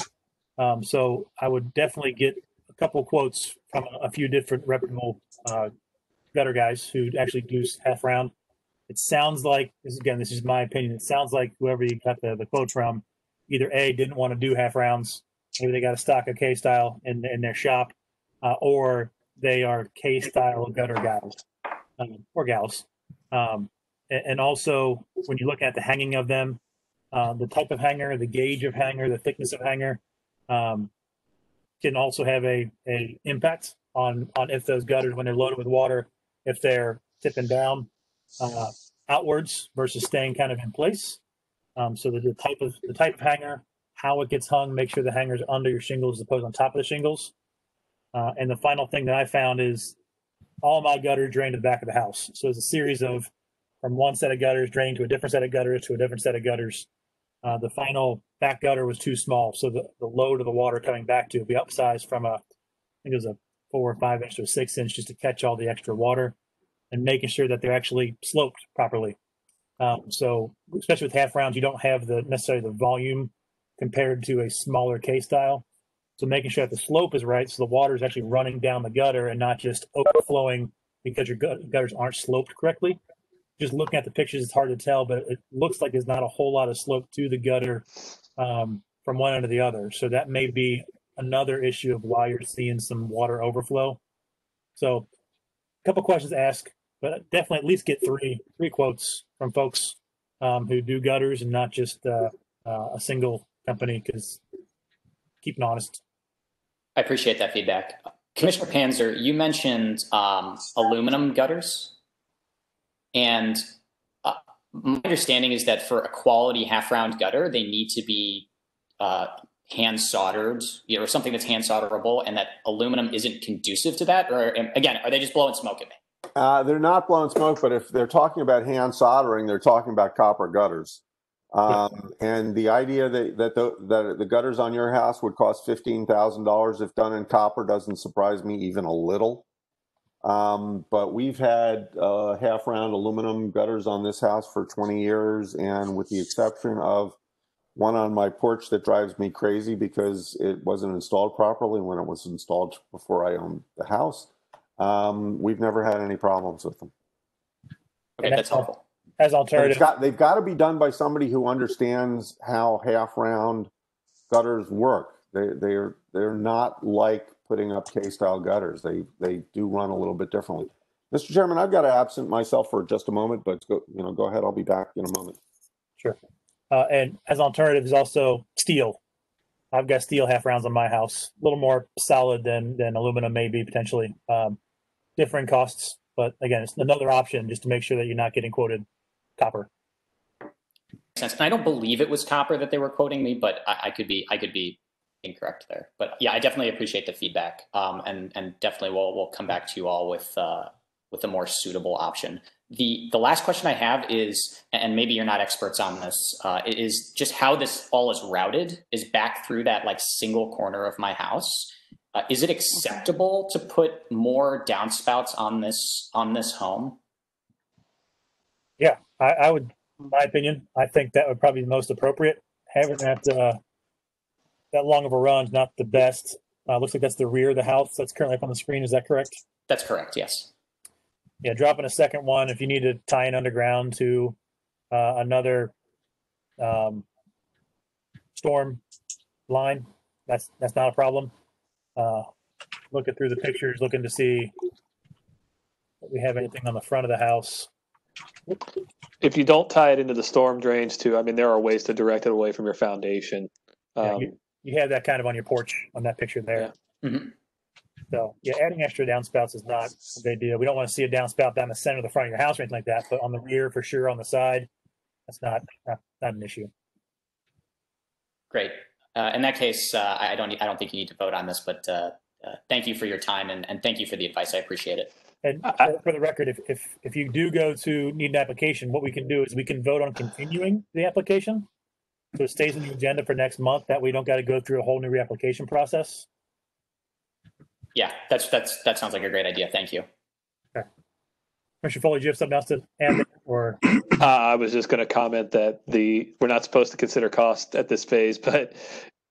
Um, so I would definitely get a couple quotes from a, a few different reputable uh, gutter guys who actually do half round. It sounds like this again, this is my opinion. It sounds like whoever you got the, the quote from either A didn't want to do half rounds, maybe they got a stock of K style in in their shop, uh, or they are K style gutter guys um, or gals. Um, and, also when you look at the hanging of them, uh, the type of hanger, the gauge of hanger, the thickness of hanger, um, can also have a, a impact on on if those gutters when they're loaded with water, if they're tipping down uh, outwards versus staying kind of in place. Um, so that the type of the type of hanger, how it gets hung, make sure the hanger's under your shingles as opposed on top of the shingles. Uh, and the final thing that I found is all my gutters drain to the back of the house. So it's a series of from one set of gutters draining to a different set of gutters to a different set of gutters. Uh, the final back gutter was too small, so the, the load of the water coming back to it be upsized from a, I think it was a four or five inch or six inch just to catch all the extra water and making sure that they're actually sloped properly. Um, so especially with half rounds, you don't have the necessarily the volume compared to a smaller K style. So making sure that the slope is right, so the water is actually running down the gutter and not just overflowing because your gut- gutters aren't sloped correctly. Just looking at the pictures, it's hard to tell, but it looks like there's not a whole lot of slope to the gutter um, from one end to the other. So that may be another issue of why you're seeing some water overflow. So a couple questions to ask, but definitely at least get three three quotes from folks um, who do gutters and not just uh, uh, a single company because keeping honest. I appreciate that feedback. Commissioner Panzer, you mentioned um, aluminum gutters. And uh, my understanding is that for a quality half round gutter, they need to be uh, hand soldered, you know, or something that's hand solderable, and that aluminum isn't conducive to that. Or again, are they just blowing smoke at me? Uh, they're not blowing smoke, but if they're talking about hand soldering, they're talking about copper gutters. Um, and the idea that, that the, that the gutters on your house would cost fifteen thousand dollars if done in copper doesn't surprise me even a little. Um, but we've had uh, half round aluminum gutters on this house for 20 years, and with the exception of one on my porch that drives me crazy because it wasn't installed properly when it was installed before I owned the house, um, we've never had any problems with them. Okay, that's helpful. As alternative, it's got, they've got to be done by somebody who understands how half round gutters work. They, they're, they're not like putting up K-style gutters. They, they do run a little bit differently. Mr. Chairman, I've got to absent myself for just a moment, but go, you know, go ahead. I'll be back in a moment. Sure. Uh, and as an alternative is also steel. I've got steel half rounds on my house, a little more solid than than aluminum maybe potentially. Um, different costs, but again, it's another option just to make sure that you're not getting quoted copper. sense. And I don't believe it was copper that they were quoting me, but I, I could be I could be incorrect there. But yeah, I definitely appreciate the feedback, um, and and definitely we'll we'll come back to you all with uh, with a more suitable option. The the last question I have is, and maybe you're not experts on this, uh, is just how this all is routed is back through that like single corner of my house. Uh, is it acceptable to put more downspouts on this on this home? Yeah, I, I would, in my opinion, I think that would probably be the most appropriate. Having that uh, that long of a run is not the best. Uh, looks like that's the rear of the house that's currently up on the screen. Is that correct? That's correct. Yes. Yeah, dropping a second one if you need to tie in underground to uh, another um, storm line. That's that's not a problem. Uh, looking through the pictures, looking to see if we have anything on the front of the house. If you don't tie it into the storm drains too, I mean, there are ways to direct it away from your foundation. Yeah, Um, you, you have that kind of on your porch on that picture there. So yeah, adding extra downspouts is not a big deal. We don't want to see a downspout down the center of the front of your house or anything like that, but on the rear for sure, on the side, that's not not, not an issue. Great. Uh, in that case, uh, I I don't, I don't think you need to vote on this, but uh, uh, thank you for your time and, and thank you for the advice. I appreciate it. And for, for the record, if, if if you do go to need an application, what we can do is we can vote on continuing the application. So it stays on the agenda for next month. That we don't got to go through a whole new reapplication process. Yeah, that's, that's, that sounds like a great idea. Thank you. Commissioner Foley, do you have something else to add? there, Or Uh, I was just going to comment that the we're not supposed to consider cost at this phase, *laughs* but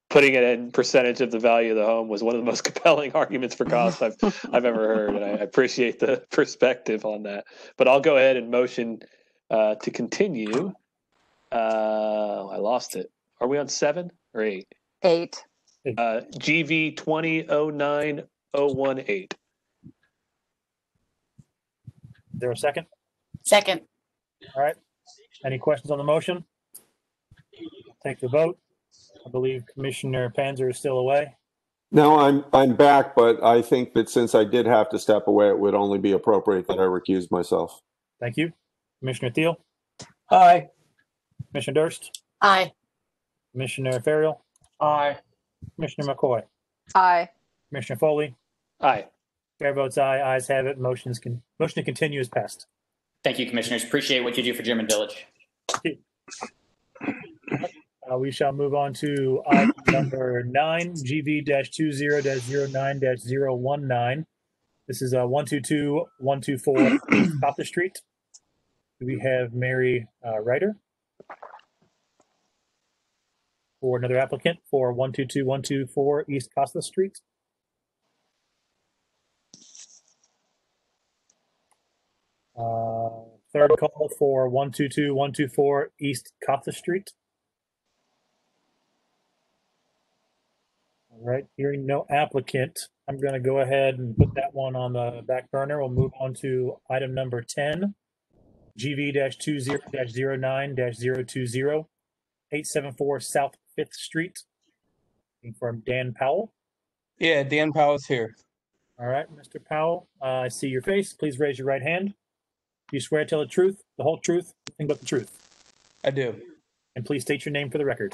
putting it in percentage of the value of the home was one of the most *laughs* compelling arguments for cost I've I've ever heard, and I appreciate the *laughs* perspective on that. But I'll go ahead and motion uh, to continue. Uh, I lost it. Are we on seven or eight? Eight. Uh, GV twenty nine one eight. is there a second? Second. All right. Any questions on the motion? Take the vote. I believe Commissioner Panzer is still away. No, I'm, I'm back, but I think that since I did have to step away, it would only be appropriate that I recuse myself. Thank you. Commissioner Thiel, Aye. Commissioner Durst, Aye. Commissioner Farrell, Aye. Commissioner McCoy, Aye. Commissioner Foley. Aye. Chair votes aye. Ayes have it. Motion's con- motion to continue is passed. Thank you, commissioners. Appreciate what you do for German Village. Uh, we shall move on to item number nine, GV two zero 9 19 This is uh one two two one two four Copper Street. We have Mary uh, Ryder for another applicant for one two two one two four East Kossuth Street. Uh, third call for one two two one two four East Kossuth Street. All right, hearing no applicant, I'm going to go ahead and put that one on the back burner. We'll move on to item number 10, GV-20-09-020, 874 South Fifth Street. From Dan Powell. Yeah, Dan Powell's here. All right, Mr. Powell, uh, I see your face. Please raise your right hand. Do you swear to tell the truth, the whole truth, nothing but the truth? I do. And please state your name for the record.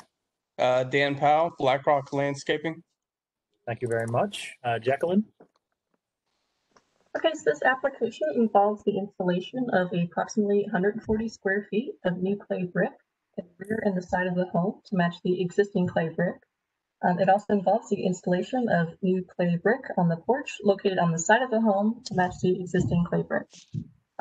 Uh, Dan Powell, BlackRock Landscaping. Thank you very much. Uh, Jacqueline? Okay, so this application involves the installation of approximately 140 square feet of new clay brick at the rear and the side of the home to match the existing clay brick. Um, it also involves the installation of new clay brick on the porch located on the side of the home to match the existing clay brick.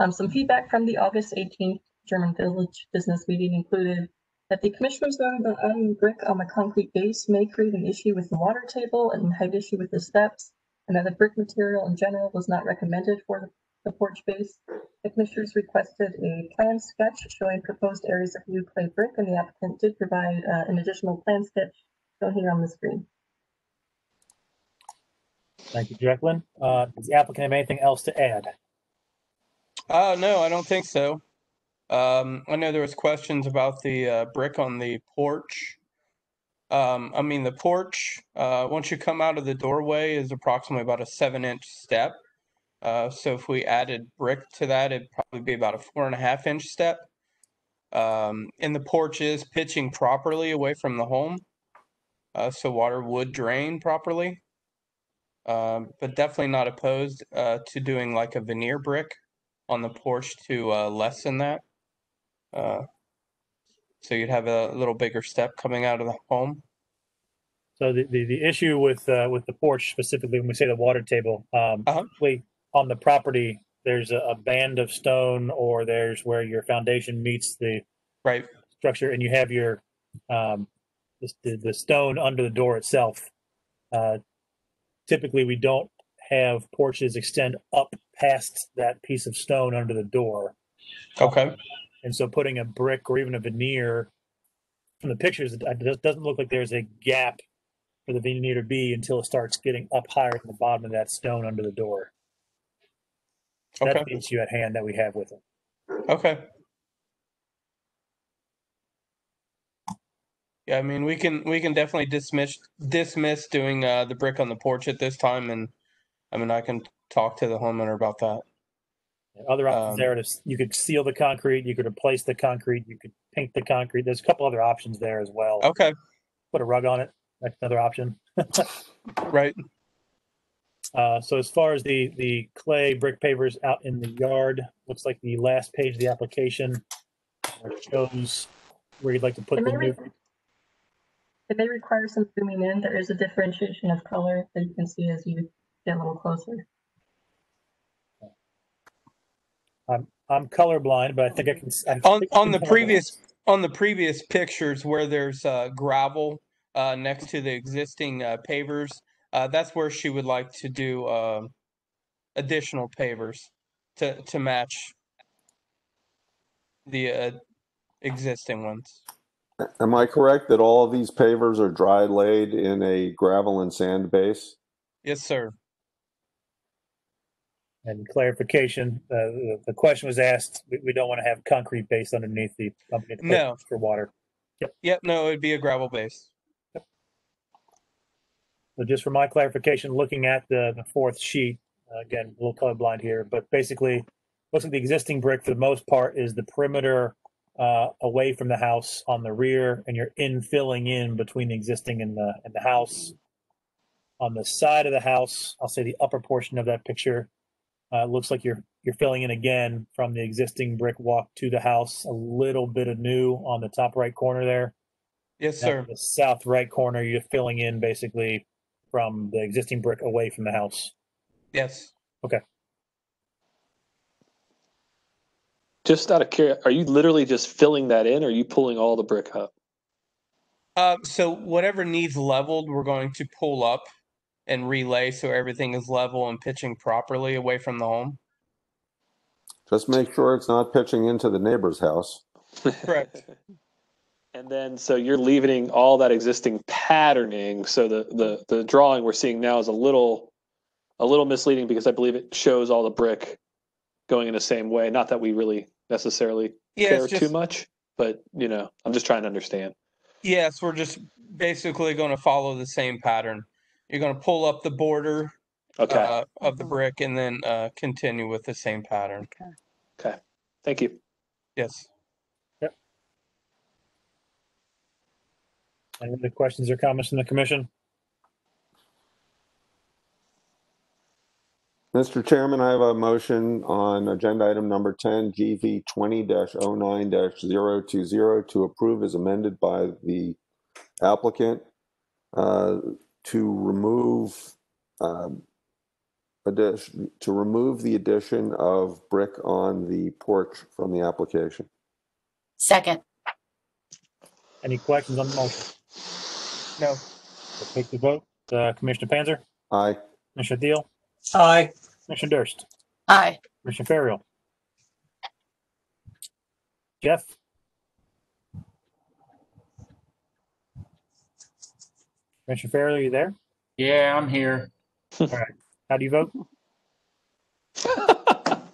Um, some feedback from the August 18th German Village Business Meeting included that the commissioners noted that adding brick on the concrete base may create an issue with the water table and height issue with the steps, and that the brick material in general was not recommended for the, the porch base. The commissioners requested a plan sketch showing proposed areas of new clay brick, and the applicant did provide uh, an additional plan sketch shown here on the screen. Thank you, Jacqueline. Uh, does the applicant have anything else to add? Uh, no, I don't think so. Um, I know there was questions about the uh, brick on the porch. Um, I mean, the porch, uh, once you come out of the doorway, is approximately about a seven inch step. Uh, so if we added brick to that, it'd probably be about a four and a half inch step. Um, and the porch is pitching properly away from the home, uh, so water would drain properly. Um, but definitely not opposed uh, to doing like a veneer brick on the porch to uh, lessen that. Uh, so you'd have a little bigger step coming out of the home. So the, the, the issue with, uh, with the porch specifically, when we say the water table, um, typically on the property, there's a, a band of stone or there's where your foundation meets the right structure and you have your, um, the, the- the stone under the door itself. Uh, typically we don't have porches extend up past that piece of stone under the door. Okay. And so putting a brick or even a veneer from the pictures, it doesn't look like there's a gap for the veneer to be until it starts getting up higher than the bottom of that stone under the door. Okay. That's the issue at hand that we have with it. Okay. Yeah, I mean, we can we can definitely dismiss dismiss doing uh, the brick on the porch at this time, and I mean, I can talk to the homeowner about that. Other options Um, there to, you could seal the concrete, you could replace the concrete, you could paint the concrete. There's a couple other options there as well. Okay. Put a rug on it. That's another option. *laughs* Right. Uh, so as far as the, the clay brick pavers out in the yard, looks like the last page of the application shows where you'd like to put It the may, new, re- it may require some zooming in. There is a differentiation of color that you can see as you get a little closer. I'm, I'm colorblind, but I think I can. s- I On think I on the tell that. previous on the previous pictures where there's uh, gravel uh, next to the existing uh, pavers, uh, that's where she would like to do um additional pavers to to match the uh, existing ones. Am I correct that all of these pavers are dry laid in a gravel and sand base? Yes, sir. And clarification, uh, the, the question was asked, we, we don't want to have concrete base underneath the company to put No. for water. Yep. No, it'd be a gravel base. So just for my clarification, looking at the, the fourth sheet, uh, again, a little colorblind here, but basically, looks like the existing brick for the most part is the perimeter uh, away from the house on the rear, and you're infilling in between the existing and the and the house. On the side of the house, I'll say the upper portion of that picture, uh, looks like you're you're filling in again from the existing brick walk to the house. A little bit of new on the top right corner there. Yes, sir. The south right corner, you're filling in basically from the existing brick away from the house. Yes. Okay. Just out of curiosity, are you literally just filling that in or are you pulling all the brick up? Uh, so whatever needs leveled, we're going to pull up and relay so everything is level and pitching properly away from the home. Just make sure it's not pitching into the neighbor's house. Correct. *laughs* And then, so you're leaving all that existing patterning. So the, the, the drawing we're seeing now is a little, a little misleading because I believe it shows all the brick going in the same way. Not that we really necessarily Yeah, care it's too much, but you know, I'm just trying to understand. Yes, we're just basically going to follow the same pattern. You're going to pull up the border Okay. uh, of the brick and then uh, continue with the same pattern. Okay. Okay. Thank you. Yes. Yep. Any other questions or comments from the commission? Mr. Chairman, I have a motion on agenda item number 10, GV 20-09-020 to approve as amended by the applicant uh, to remove um, addition, to remove the addition of brick on the porch from the application. Second. Any questions on the motion? No. We'll take the vote. Uh, Commissioner Panzer, Aye. Commissioner Thiel, Aye. Commissioner Durst, Aye. Commissioner Farrell. Jeff? Commissioner Farrell, are you there? Yeah, I'm here. All right. How do you vote? *laughs*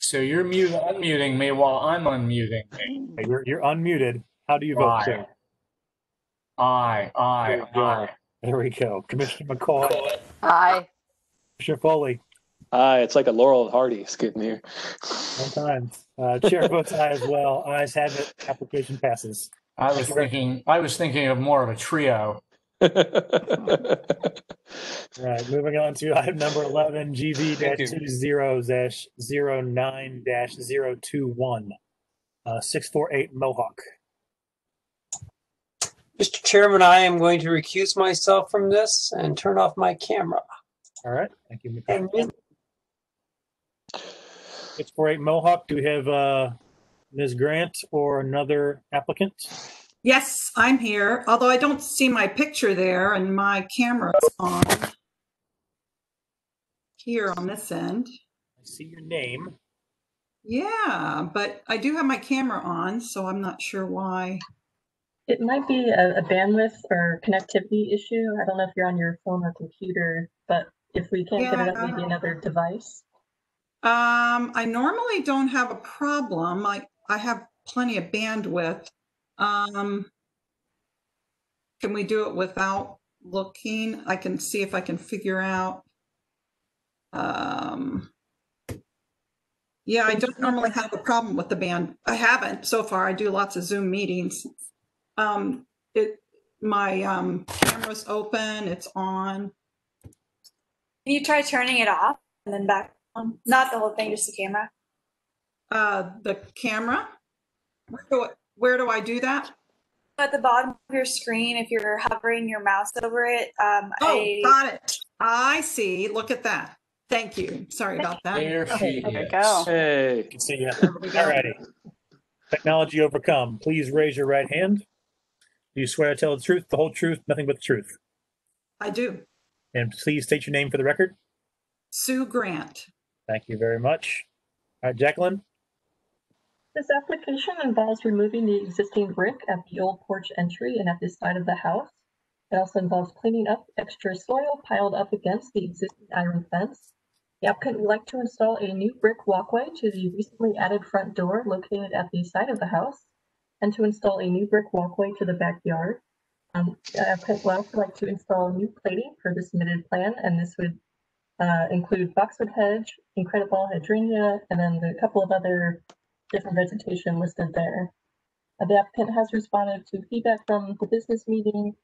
So you're mute, unmuting me while I'm unmuting me. Hey, You're, you're unmuted. How do you vote, Aye. sir? Aye, aye, There we go. aye. There we go. Commissioner McCoy, Aye. Commissioner Foley, Aye, it's like a Laurel and Hardy skit in here. sometimes. Uh, chair votes aye as well. Ayes have it. Application passes. I was thinking, I was thinking of more of a trio. *laughs* All right, moving on to item number eleven, GV Thank you. two zero dash zero nine dash zero two one. Uh, six four eight Mohawk. Mr. Chairman, I am going to recuse myself from this and turn off my camera. All right, thank you. Six four eight Mohawk. Do we have uh, Ms. Grant or another applicant? Yes, I'm here, although I don't see my picture there and my camera's on here on this end. I see your name. Yeah, but I do have my camera on, so I'm not sure why. It might be a, a bandwidth or connectivity issue. I don't know if you're on your phone or computer, but if we can't get it up, maybe another device. Um, I normally don't have a problem. I, I have plenty of bandwidth. Um, can we do it without looking? I can see if I can figure out. Um, yeah, I don't normally have a problem with the band. I haven't so far. I do lots of Zoom meetings. Um, it, my, um, camera's open, it's on. Can you try turning it off and then back on? Not the whole thing, just the camera. Uh, the camera? Where do I, where do I do that? At the bottom of your screen, if you're hovering your mouse over it, um, Oh, a- got it. I see. Look at that. Thank you. Sorry about that. There she There you is. go. Hey. Can see you. All righty. Technology overcome. Please raise your right hand. Do you swear to tell the truth, the whole truth, nothing but the truth? I do. And please state your name for the record. Sue Grant. Thank you very much. All right, Jacqueline. This application involves removing the existing brick at the old porch entry and at the side of the house. It also involves cleaning up extra soil piled up against the existing iron fence. The applicant would like to install a new brick walkway to the recently added front door located at the side of the house and to install a new brick walkway to the backyard. Um, the applicant would also like to install new plating for the submitted plan, and this would uh, include boxwood hedge, incredible hydrangea, and then the couple of other different vegetation listed there. Uh, The applicant has responded to feedback from the business meeting,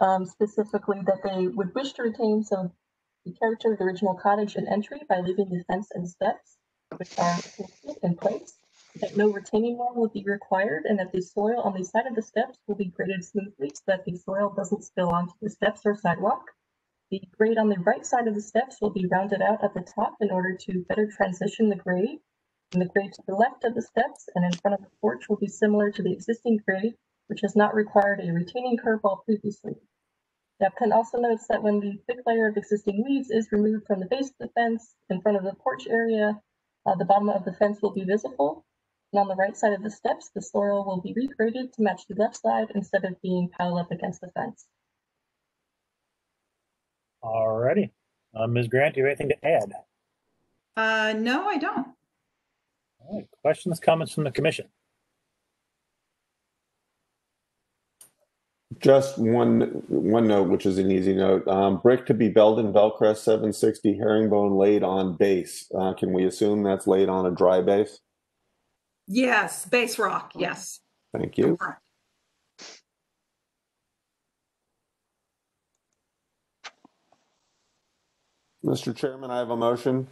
um, specifically that they would wish to retain some of the character of the original cottage and entry by leaving the fence and steps, which are in place, that no retaining wall will be required, and that the soil on the side of the steps will be graded smoothly so that the soil doesn't spill onto the steps or sidewalk. The grade on the right side of the steps will be rounded out at the top in order to better transition the grade and the grade to the left of the steps and in front of the porch will be similar to the existing grade, which has not required a retaining curb wall previously. The applicant also notes that when the thick layer of existing weeds is removed from the base of the fence in front of the porch area, uh, the bottom of the fence will be visible. And on the right side of the steps, the soil will be regraded to match the left side instead of being piled up against the fence. All righty. Uh, Ms. Grant, do you have anything to add? Uh, no, I don't. All right. Questions, comments from the commission? Just one, one note, which is an easy note. Um, brick to be Belden Belcrest 760 herringbone laid on base. Uh, can we assume that's laid on a dry base? Yes, base rock, yes. Thank you. Mr. Chairman, I have a motion.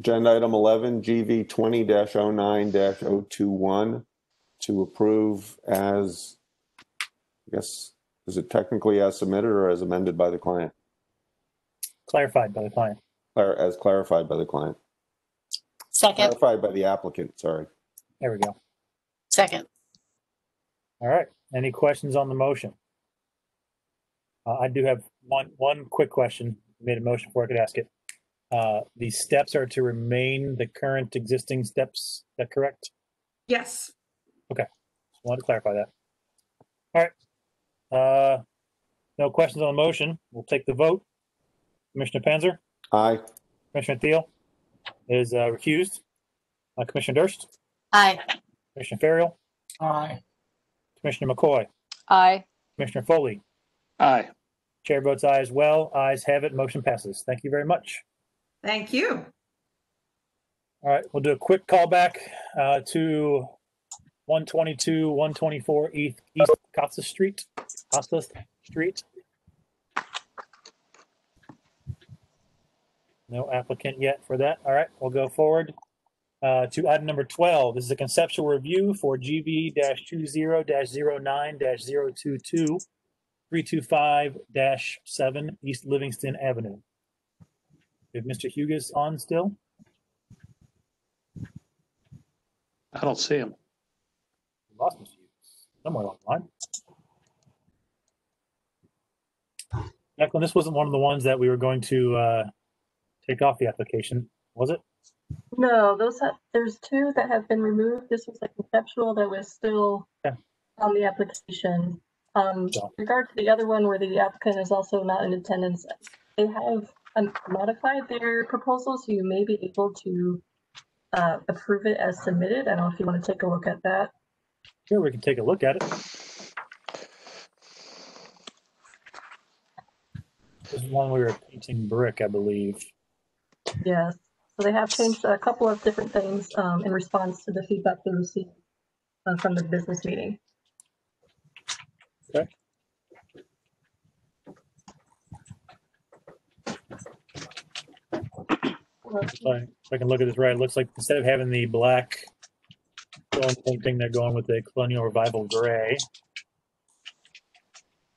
Agenda item 11, GV 20-09-021 to approve as, I guess, is it technically as submitted or as amended by the client? Clarified by the client. Clar- As clarified by the client. Second, Clarified by the applicant, sorry. There we go. second. All right. Any questions on the motion? Uh, I do have one, one quick question. Made a motion before I could ask it. Uh, the steps are to remain the current existing steps. Is that correct? Yes. Okay. Just wanted to clarify that. All right. Uh, no questions on the motion. We'll take the vote. Commissioner Panzer, Aye. Commissioner Thiel is uh, recused. Uh, Commissioner Durst, Aye. Commissioner Farrell, Aye. Commissioner McCoy, Aye. Commissioner Foley. Aye. Chair votes aye as well. Ayes have it. Motion passes. Thank you very much. Thank you. All right, we'll do a quick callback uh, to 122, 124 East, East Street, Kossuth Street. No applicant yet for that. All right, we'll go forward uh, to item number 12. This is a conceptual review for GV-20-09-022, 325-7 East Livingston Avenue. Is Mr. Hugus on still? I don't see him. Lost Mr. Hugus somewhere along the line. Declan, this wasn't one of the ones that we were going to uh, take off the application, was it? No, those have, there's two that have been removed. This was a conceptual that was still Yeah. on the application. Um, Yeah. with regard to the other one where the applicant is also not in attendance, they have modified their proposal, so you may be able to uh, approve it as submitted. I don't know if you want to take a look at that. Sure, we can take a look at it. This is one we were painting brick, I believe. Yes, so they have changed a couple of different things um, in response to the feedback they received uh, from the business meeting. Okay. If I, can look at this right, it looks like instead of having the black stone painting, they're going with the colonial revival gray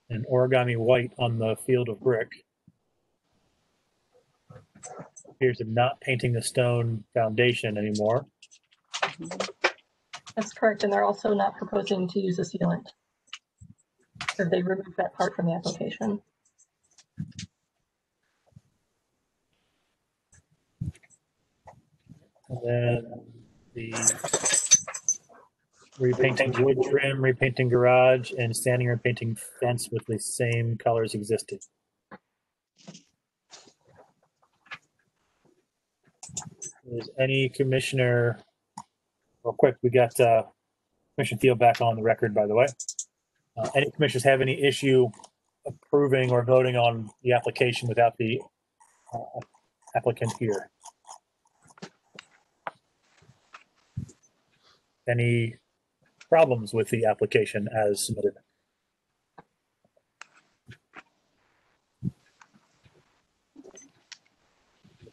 and origami white on the field of brick. Appears to not painting the stone foundation anymore. That's correct, and they're also not proposing to use a sealant. So they removed that part from the application. And then the repainting wood trim, repainting garage, and standing or painting fence with the same colors existing. Is any commissioner, real quick, we got uh, Commissioner Thiel back on the record, by the way. Uh, Any commissioners have any issue approving or voting on the application without the uh, applicant here? Any problems with the application as submitted?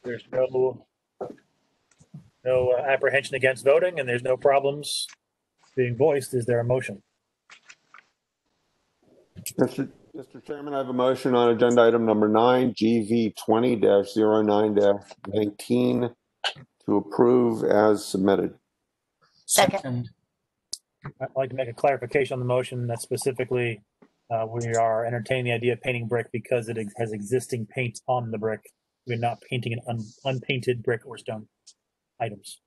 There's no, no uh, apprehension against voting and there's no problems being voiced. Is there a motion? Mr. Mr. Chairman, I have a motion on agenda item number nine, GV 20-09-19 to approve as submitted. Second. I'd like to make a clarification on the motion that specifically, uh, we are entertaining the idea of painting brick because it ex- has existing paint on the brick. We're not painting an un- unpainted brick or stone items.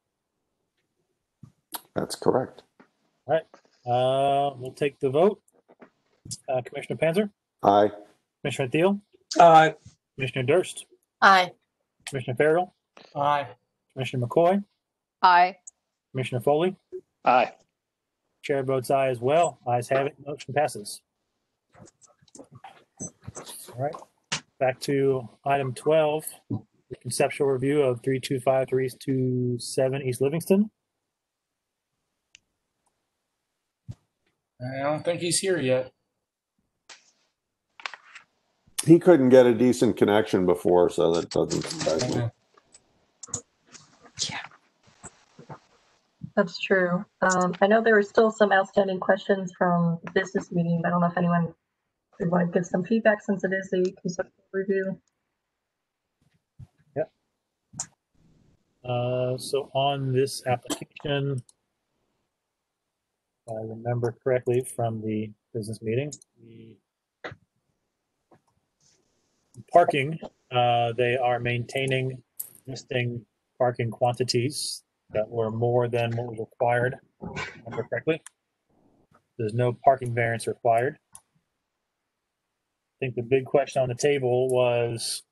That's correct. All right, uh, we'll take the vote. Uh, Commissioner Panzer, Aye. Commissioner Thiel, Aye. Commissioner Durst, Aye. Commissioner Farrell, Aye. Commissioner McCoy, Aye. Commissioner Foley. Aye. Chair votes aye as well. Ayes have it. Motion passes. All right, back to item twelve, the conceptual review of three two five three two seven East Livingston. I don't think he's here yet. He couldn't get a decent connection before, so that doesn't surprise me. That's true. Um, I know there were still some outstanding questions from business meeting. I don't know if anyone would want to give some feedback since it is a conceptual review. Uh, so on this application, if I remember correctly from the business meeting, the parking, uh, they are maintaining existing parking quantities that were more than what was required, remember correctly. There's no parking variance required. I think the big question on the table was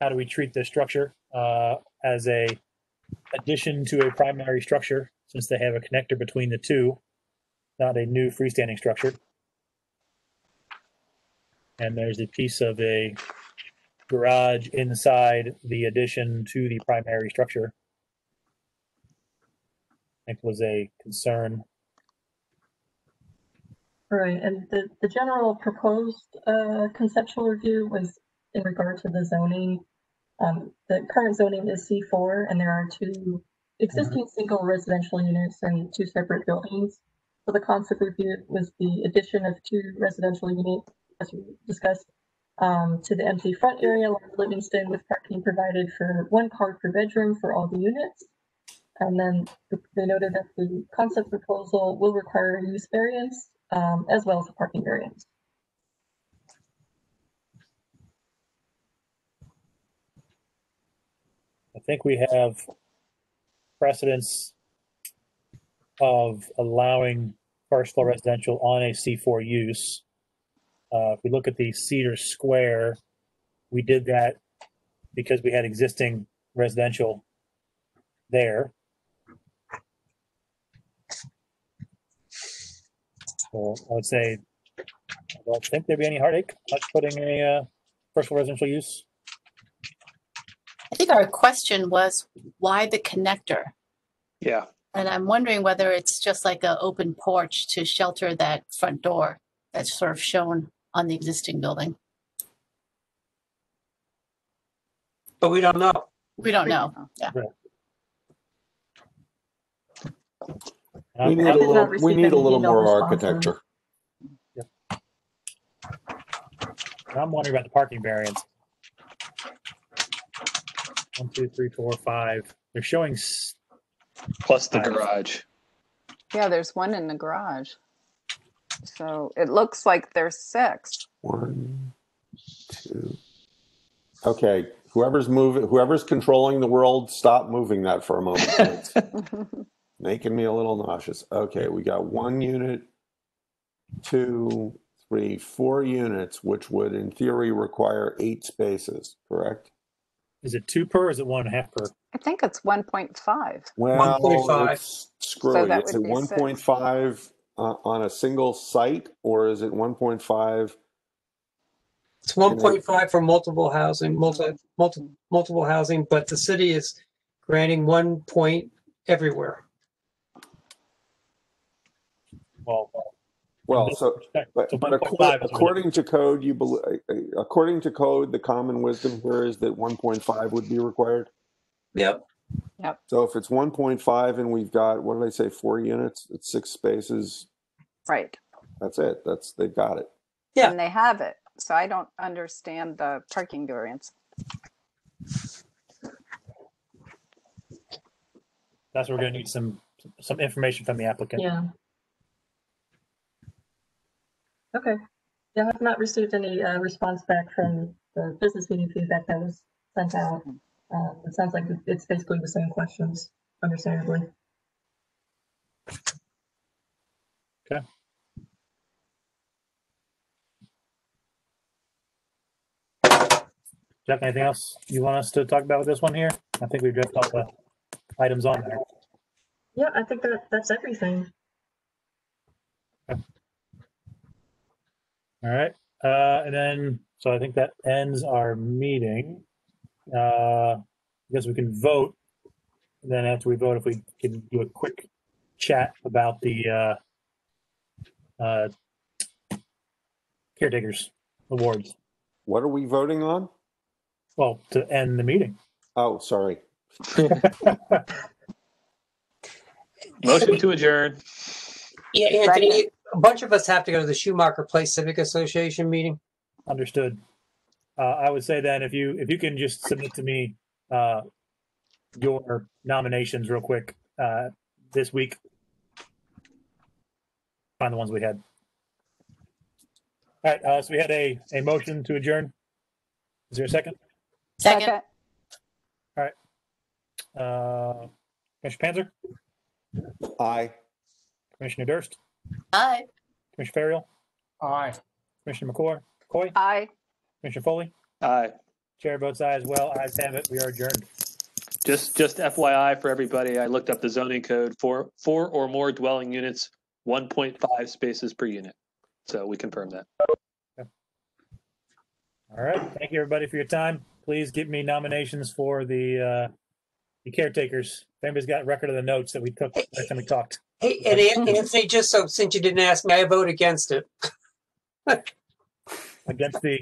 how do we treat this structure uh, as a addition to a primary structure since they have a connector between the two, not a new freestanding structure. And there's a piece of a garage inside the addition to the primary structure. I think was a concern. Right, and the, the general proposed uh, conceptual review was in regard to the zoning. Um, the current zoning is C4, and there are two existing single residential units and two separate buildings. So the concept review was the addition of two residential units, as we discussed, um, to the empty front area along Livingston with parking provided for one car per bedroom for all the units. And then they noted that the concept proposal will require a use variance um, as well as a parking variance. I think we have precedence of allowing first floor residential on a C4 use. Uh, if we look at the Cedar Square, we did that because we had existing residential there. So I would say, I don't think there'd be any heartache about putting a uh, first floor residential use. I think our question was why the connector? Yeah. And I'm wondering whether it's just like an open porch to shelter that front door that's sort of shown on the existing building. But we don't know. We don't know. Yeah. We need a little, we need a little more architecture. I'm wondering about the parking variance. One, two, three, four, five. They're showing s- Plus the Five. garage. Yeah, there's one in the garage. So it looks like there's six. One, two. Okay, whoever's moving, whoever's controlling the world, stop moving that for a moment. It's *laughs* Making me a little nauseous. Okay, we got one unit, two, three, four units, which would in theory require eight spaces, correct? Is it two per or is it one and a half per? I think it's 1.5. Well, 1.5. it's screwy. that Is would it be one six. point five uh, on a single site or is it one point five? It's one point five for multiple housing, multi, multi, multiple housing, but the city is granting one point everywhere. Well, Well, so, but, So but 1.5 acco- is what it- according to code, you, bel- uh, uh, according to code, the common wisdom here is that one point five would be required. Yep. Yep. So if it's one point five and we've got, what did I say, four units, it's six spaces, Right. that's it, that's, they've got it. Yeah. And they have it. So I don't understand the parking variance. That's where we're gonna need some, some information from the applicant. Yeah. Okay. Yeah, I have not received any uh, response back from the business meeting feedback that was sent out. Um, It sounds like it's basically the same questions, understandably. Okay. Jeff, anything else you want us to talk about with this one here? I think we've addressed all the items on there. Yeah, I think that that's everything. All right, uh, and then So I think that ends our meeting. Uh, I guess we can vote. And then after we vote, if we can do a quick chat about the uh, uh, caretakers awards. What are we voting on? Well, to end the meeting. Oh, sorry. *laughs* *laughs* Motion to adjourn. Yeah, Anthony, a bunch of us have to go to the Schumacher Place Civic Association meeting. Understood. Uh, I would say then if you if you can just submit to me uh, your nominations real quick uh, this week. Find the ones we had. All right. Uh, so we had a a motion to adjourn. Is there a second? Second. All right. Uh, Commissioner Panzer, Aye. Commissioner Durst, Aye. Commissioner Farrell, Aye. Commissioner McCoy, McCoy, Aye. Commissioner Foley. Aye. Chair votes aye as well. Ayes have it. We are adjourned. Just, just FYI for everybody, I looked up the zoning code for four or more dwelling units, one point five spaces per unit. So we confirm that. All right. Thank you, everybody, for your time. Please give me nominations for the uh, the caretakers. If anybody's got record of the notes that we took last time we talked. Hey, and Anthony, just so since you didn't ask me, I vote against it. *laughs* Against the